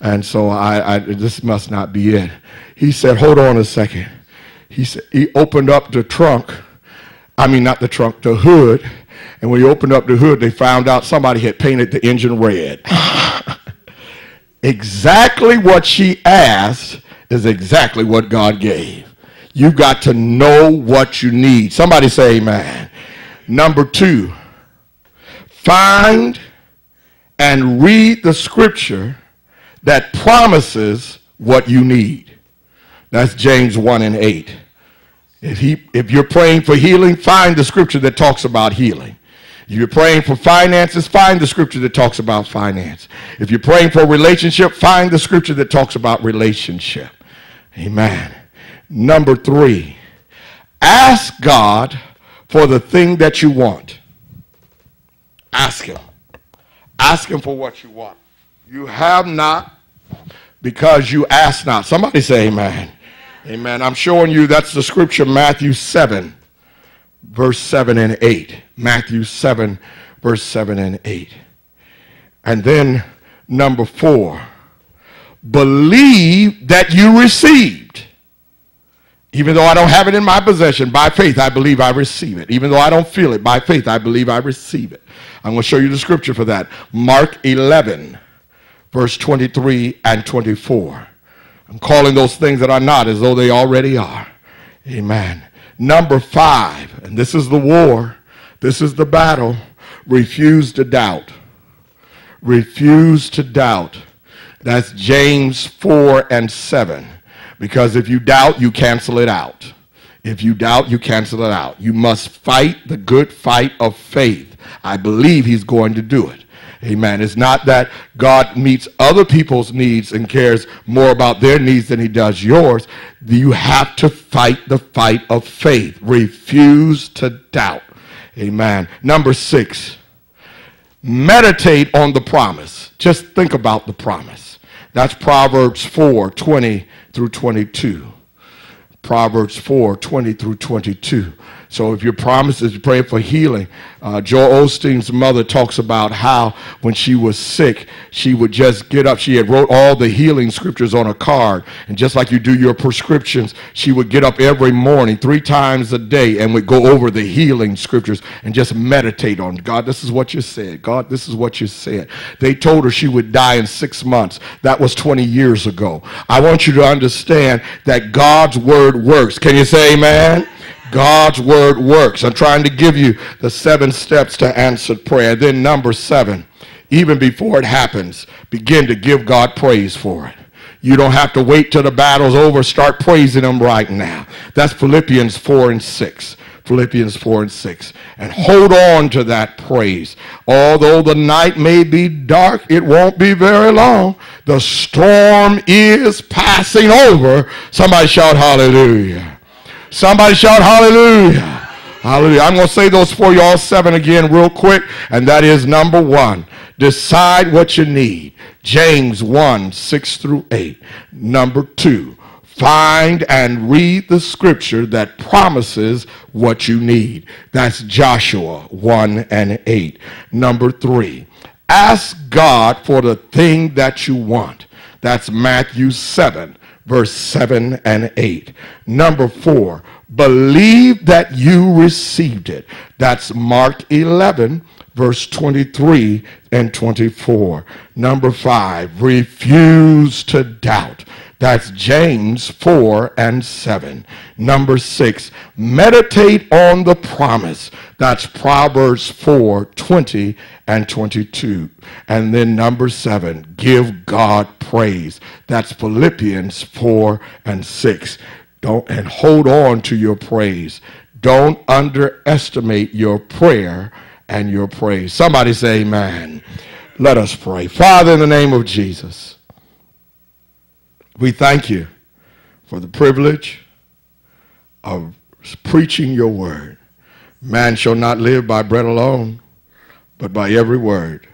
And so I, I, this must not be it. He said, hold on a second. He said, he opened up the trunk. I mean, not the trunk, the hood and when he opened up the hood, they found out somebody had painted the engine red. exactly what she asked is exactly what God gave. You got to know what you need. Somebody say amen. Number two, find and read the scripture that promises what you need. That's James 1 and 8. If, he, if you're praying for healing, find the scripture that talks about healing. If you're praying for finances, find the scripture that talks about finance. If you're praying for a relationship, find the scripture that talks about relationship. Amen. Number three, ask God for the thing that you want. Ask Him. Ask Him for what you want. You have not because you ask not. Somebody say amen. Amen. I'm showing you that's the scripture, Matthew 7, verse 7 and 8. Matthew 7, verse 7 and 8. And then number four, believe that you received. Even though I don't have it in my possession, by faith I believe I receive it. Even though I don't feel it, by faith I believe I receive it. I'm going to show you the scripture for that. Mark 11, verse 23 and 24. I'm calling those things that are not as though they already are. Amen. Number five, and this is the war, this is the battle. Refuse to doubt. Refuse to doubt. That's James 4 and 7. Because if you doubt, you cancel it out. If you doubt, you cancel it out. You must fight the good fight of faith. I believe he's going to do it. Amen. It's not that God meets other people's needs and cares more about their needs than he does yours. You have to fight the fight of faith. Refuse to doubt. Amen. Number six, meditate on the promise. Just think about the promise. That's Proverbs 4 20 through 22. Proverbs 4 20 through 22. So if your promise is praying for healing, uh, Joel Osteen's mother talks about how when she was sick, she would just get up. She had wrote all the healing scriptures on a card, and just like you do your prescriptions, she would get up every morning, three times a day, and would go over the healing scriptures and just meditate on God. This is what you said. God, this is what you said. They told her she would die in six months. That was 20 years ago. I want you to understand that God's word works. Can you say amen? God's word works. I'm trying to give you the seven steps to answered prayer. Then, number seven, even before it happens, begin to give God praise for it. You don't have to wait till the battle's over. Start praising Him right now. That's Philippians 4 and 6. Philippians 4 and 6. And hold on to that praise. Although the night may be dark, it won't be very long. The storm is passing over. Somebody shout hallelujah. Somebody shout hallelujah. Hallelujah. I'm going to say those for you all seven again real quick. And that is number one, decide what you need. James 1, 6 through 8. Number two, find and read the scripture that promises what you need. That's Joshua 1 and 8. Number three, ask God for the thing that you want. That's Matthew 7 verse 7 and 8. Number 4, believe that you received it. That's Mark 11, verse 23 and 24. Number 5, refuse to doubt. That's James 4 and 7. Number 6, meditate on the promise. That's Proverbs 4 20 and 22. And then number 7, give God praise. That's Philippians 4 and 6. Don't, and hold on to your praise. Don't underestimate your prayer and your praise. Somebody say amen. Let us pray. Father, in the name of Jesus. We thank you for the privilege of preaching your word. Man shall not live by bread alone, but by every word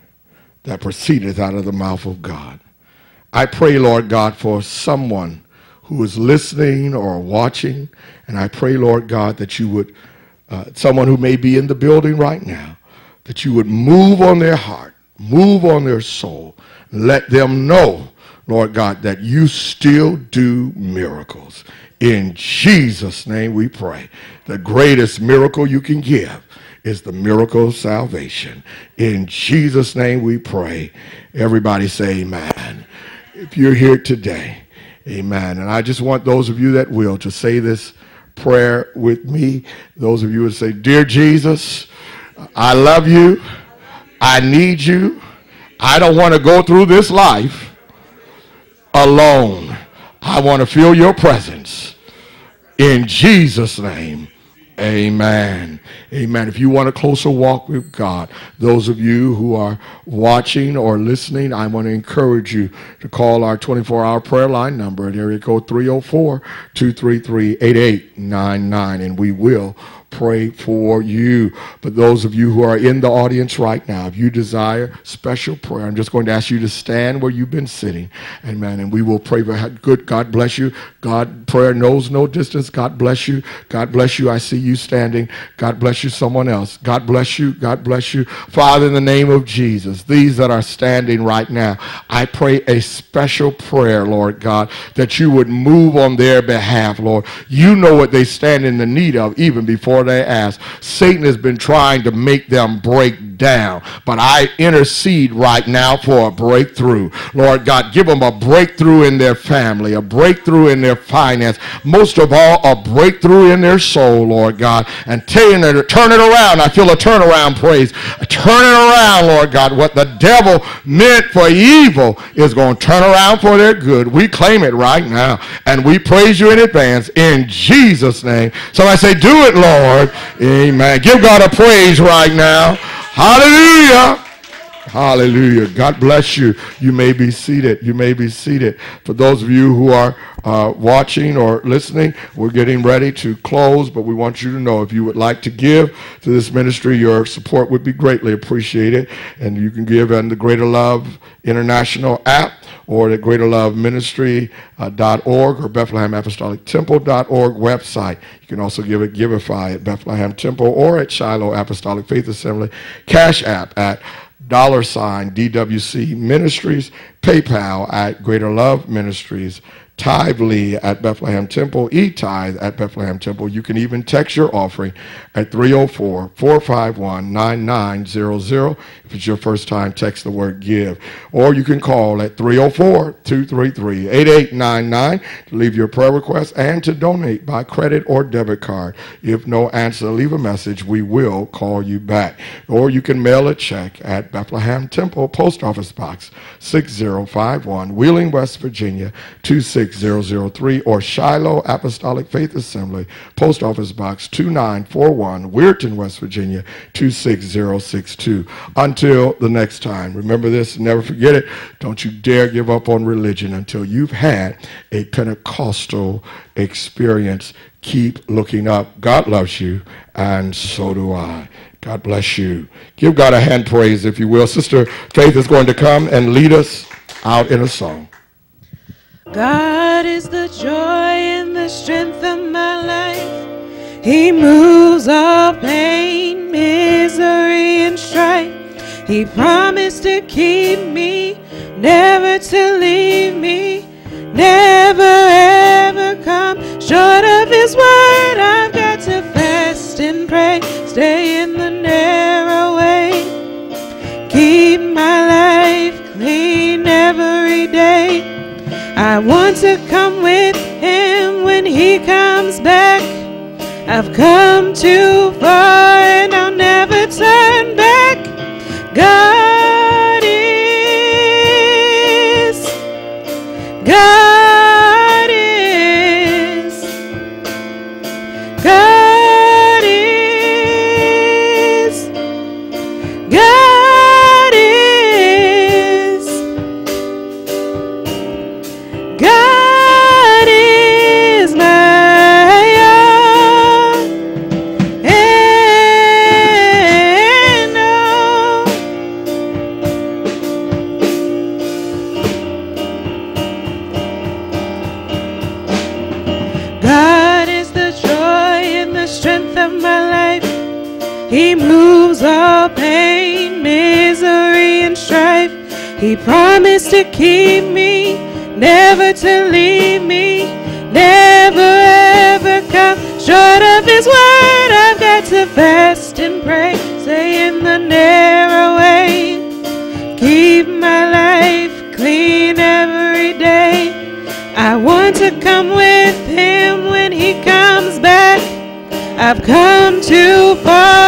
that proceedeth out of the mouth of God. I pray, Lord God, for someone who is listening or watching, and I pray, Lord God, that you would, uh, someone who may be in the building right now, that you would move on their heart, move on their soul, let them know Lord God, that you still do miracles. In Jesus' name we pray. The greatest miracle you can give is the miracle of salvation. In Jesus' name we pray. Everybody say amen. If you're here today, amen. And I just want those of you that will to say this prayer with me. Those of you who say, Dear Jesus, I love you. I need you. I don't want to go through this life alone. I want to feel your presence. In Jesus' name, amen. Amen. If you want a closer walk with God, those of you who are watching or listening, I want to encourage you to call our 24 hour prayer line number at area code 304 233 8899, and we will pray for you. But those of you who are in the audience right now, if you desire special prayer, I'm just going to ask you to stand where you've been sitting. Amen. And we will pray for good. God bless you. God, prayer knows no distance. God bless you. God bless you. I see you standing. God bless you. Someone else. God bless you. God bless you. Father, in the name of Jesus, these that are standing right now, I pray a special prayer, Lord God, that you would move on their behalf, Lord. You know what they stand in the need of even before they ask. Satan has been trying to make them break down, but I intercede right now for a breakthrough. Lord God, give them a breakthrough in their family, a breakthrough in their finance, most of all, a breakthrough in their soul, Lord God, and turn it, turn it around. I feel a turnaround praise. Turn it around, Lord God. What the devil meant for evil is going to turn around for their good. We claim it right now, and we praise you in advance in Jesus' name. So I say, do it, Lord. Amen. Give God a praise right now. Hallelujah. Hallelujah. God bless you. You may be seated. You may be seated. For those of you who are uh, watching or listening, we're getting ready to close, but we want you to know if you would like to give to this ministry, your support would be greatly appreciated. And you can give on the Greater Love International app or the Greater Love Ministry.org or Bethlehem Apostolic Temple.org website. You can also give it Givelify at Bethlehem Temple or at Shiloh Apostolic Faith Assembly Cash App at dollar sign DWC Ministries, PayPal at Greater Love Ministries, Tithely at Bethlehem Temple, eTithe at Bethlehem Temple. You can even text your offering at 304 451 9900. If it's your first time, text the word give. Or you can call at 304 233 8899 to leave your prayer request and to donate by credit or debit card. If no answer, leave a message. We will call you back. Or you can mail a check at Bethlehem Temple, Post Office Box 6051, Wheeling, West Virginia 26003, or Shiloh Apostolic Faith Assembly, Post Office Box 2941, Weirton, West Virginia 26062. Until the next time, remember this, never forget it. Don't you dare give up on religion until you've had a Pentecostal experience. Keep looking up. God loves you, and so do I. God bless you. Give God a hand praise, if you will. Sister Faith is going to come and lead us out in a song. God is the joy and the strength of my life. He moves all pain, misery, and strife. He promised to keep me, never to leave me, never ever come short of His word. I've got to fast and pray, stay in the narrow way, keep I want to come with him when he comes back. I've come too far and I'll never turn back. God He promised to keep me, never to leave me, never ever come short of His word. I've got to fast and pray, stay in the narrow way, keep my life clean every day. I want to come with Him when He comes back. I've come too far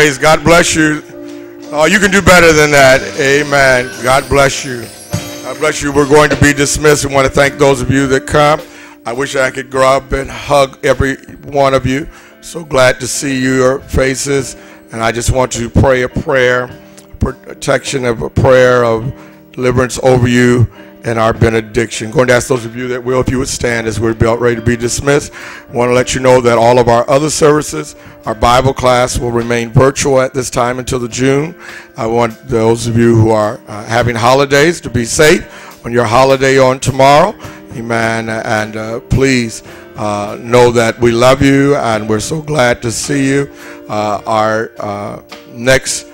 praise. God bless you. Oh, you can do better than that. Amen. God bless you. God bless you. We're going to be dismissed. We want to thank those of you that come. I wish I could grab and hug every one of you. So glad to see your faces. And I just want to pray a prayer, protection of a prayer of deliverance over you and our benediction. Going to ask those of you that will, if you would stand as we're about ready to be dismissed. I want to let you know that all of our other services, our Bible class will remain virtual at this time until the June. I want those of you who are uh, having holidays to be safe on your holiday on tomorrow. Amen. And uh, please uh, know that we love you and we're so glad to see you. Uh, our uh, next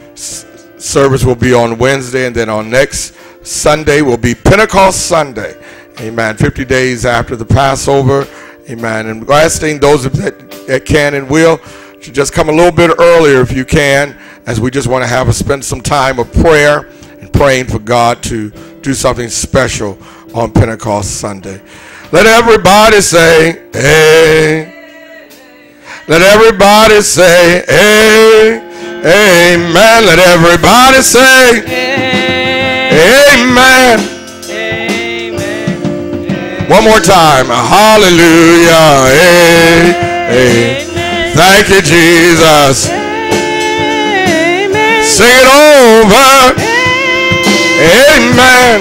service will be on Wednesday, and then on next Sunday will be Pentecost Sunday. Amen. 50 days after the Passover. Amen. And asking those that, that can and will to just come a little bit earlier if you can, as we just want to have a spend some time of prayer and praying for God to do something special on Pentecost Sunday. Let everybody say, hey. Let everybody say, hey. Amen. Let everybody say, Amen. One more time. Hallelujah. Hey. Thank you, Jesus. Sing it over. Amen.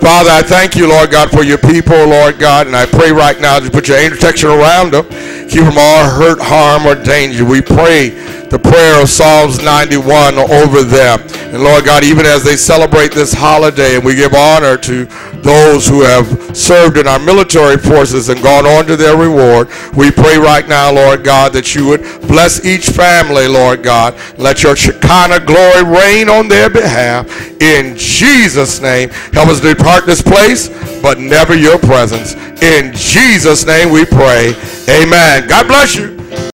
Father, I thank you, Lord God, for your people, Lord God, and I pray right now to put your protection around them, keep them all hurt, harm, or danger. We pray the prayer of Psalms 91 over them. And Lord God, even as they celebrate this holiday, and we give honor to those who have served in our military forces and gone on to their reward, we pray right now, Lord God, that you would bless each family, Lord God. Let your Shekinah glory reign on their behalf. In Jesus' name, help us depart this place, but never your presence. In Jesus' name we pray. Amen. God bless you.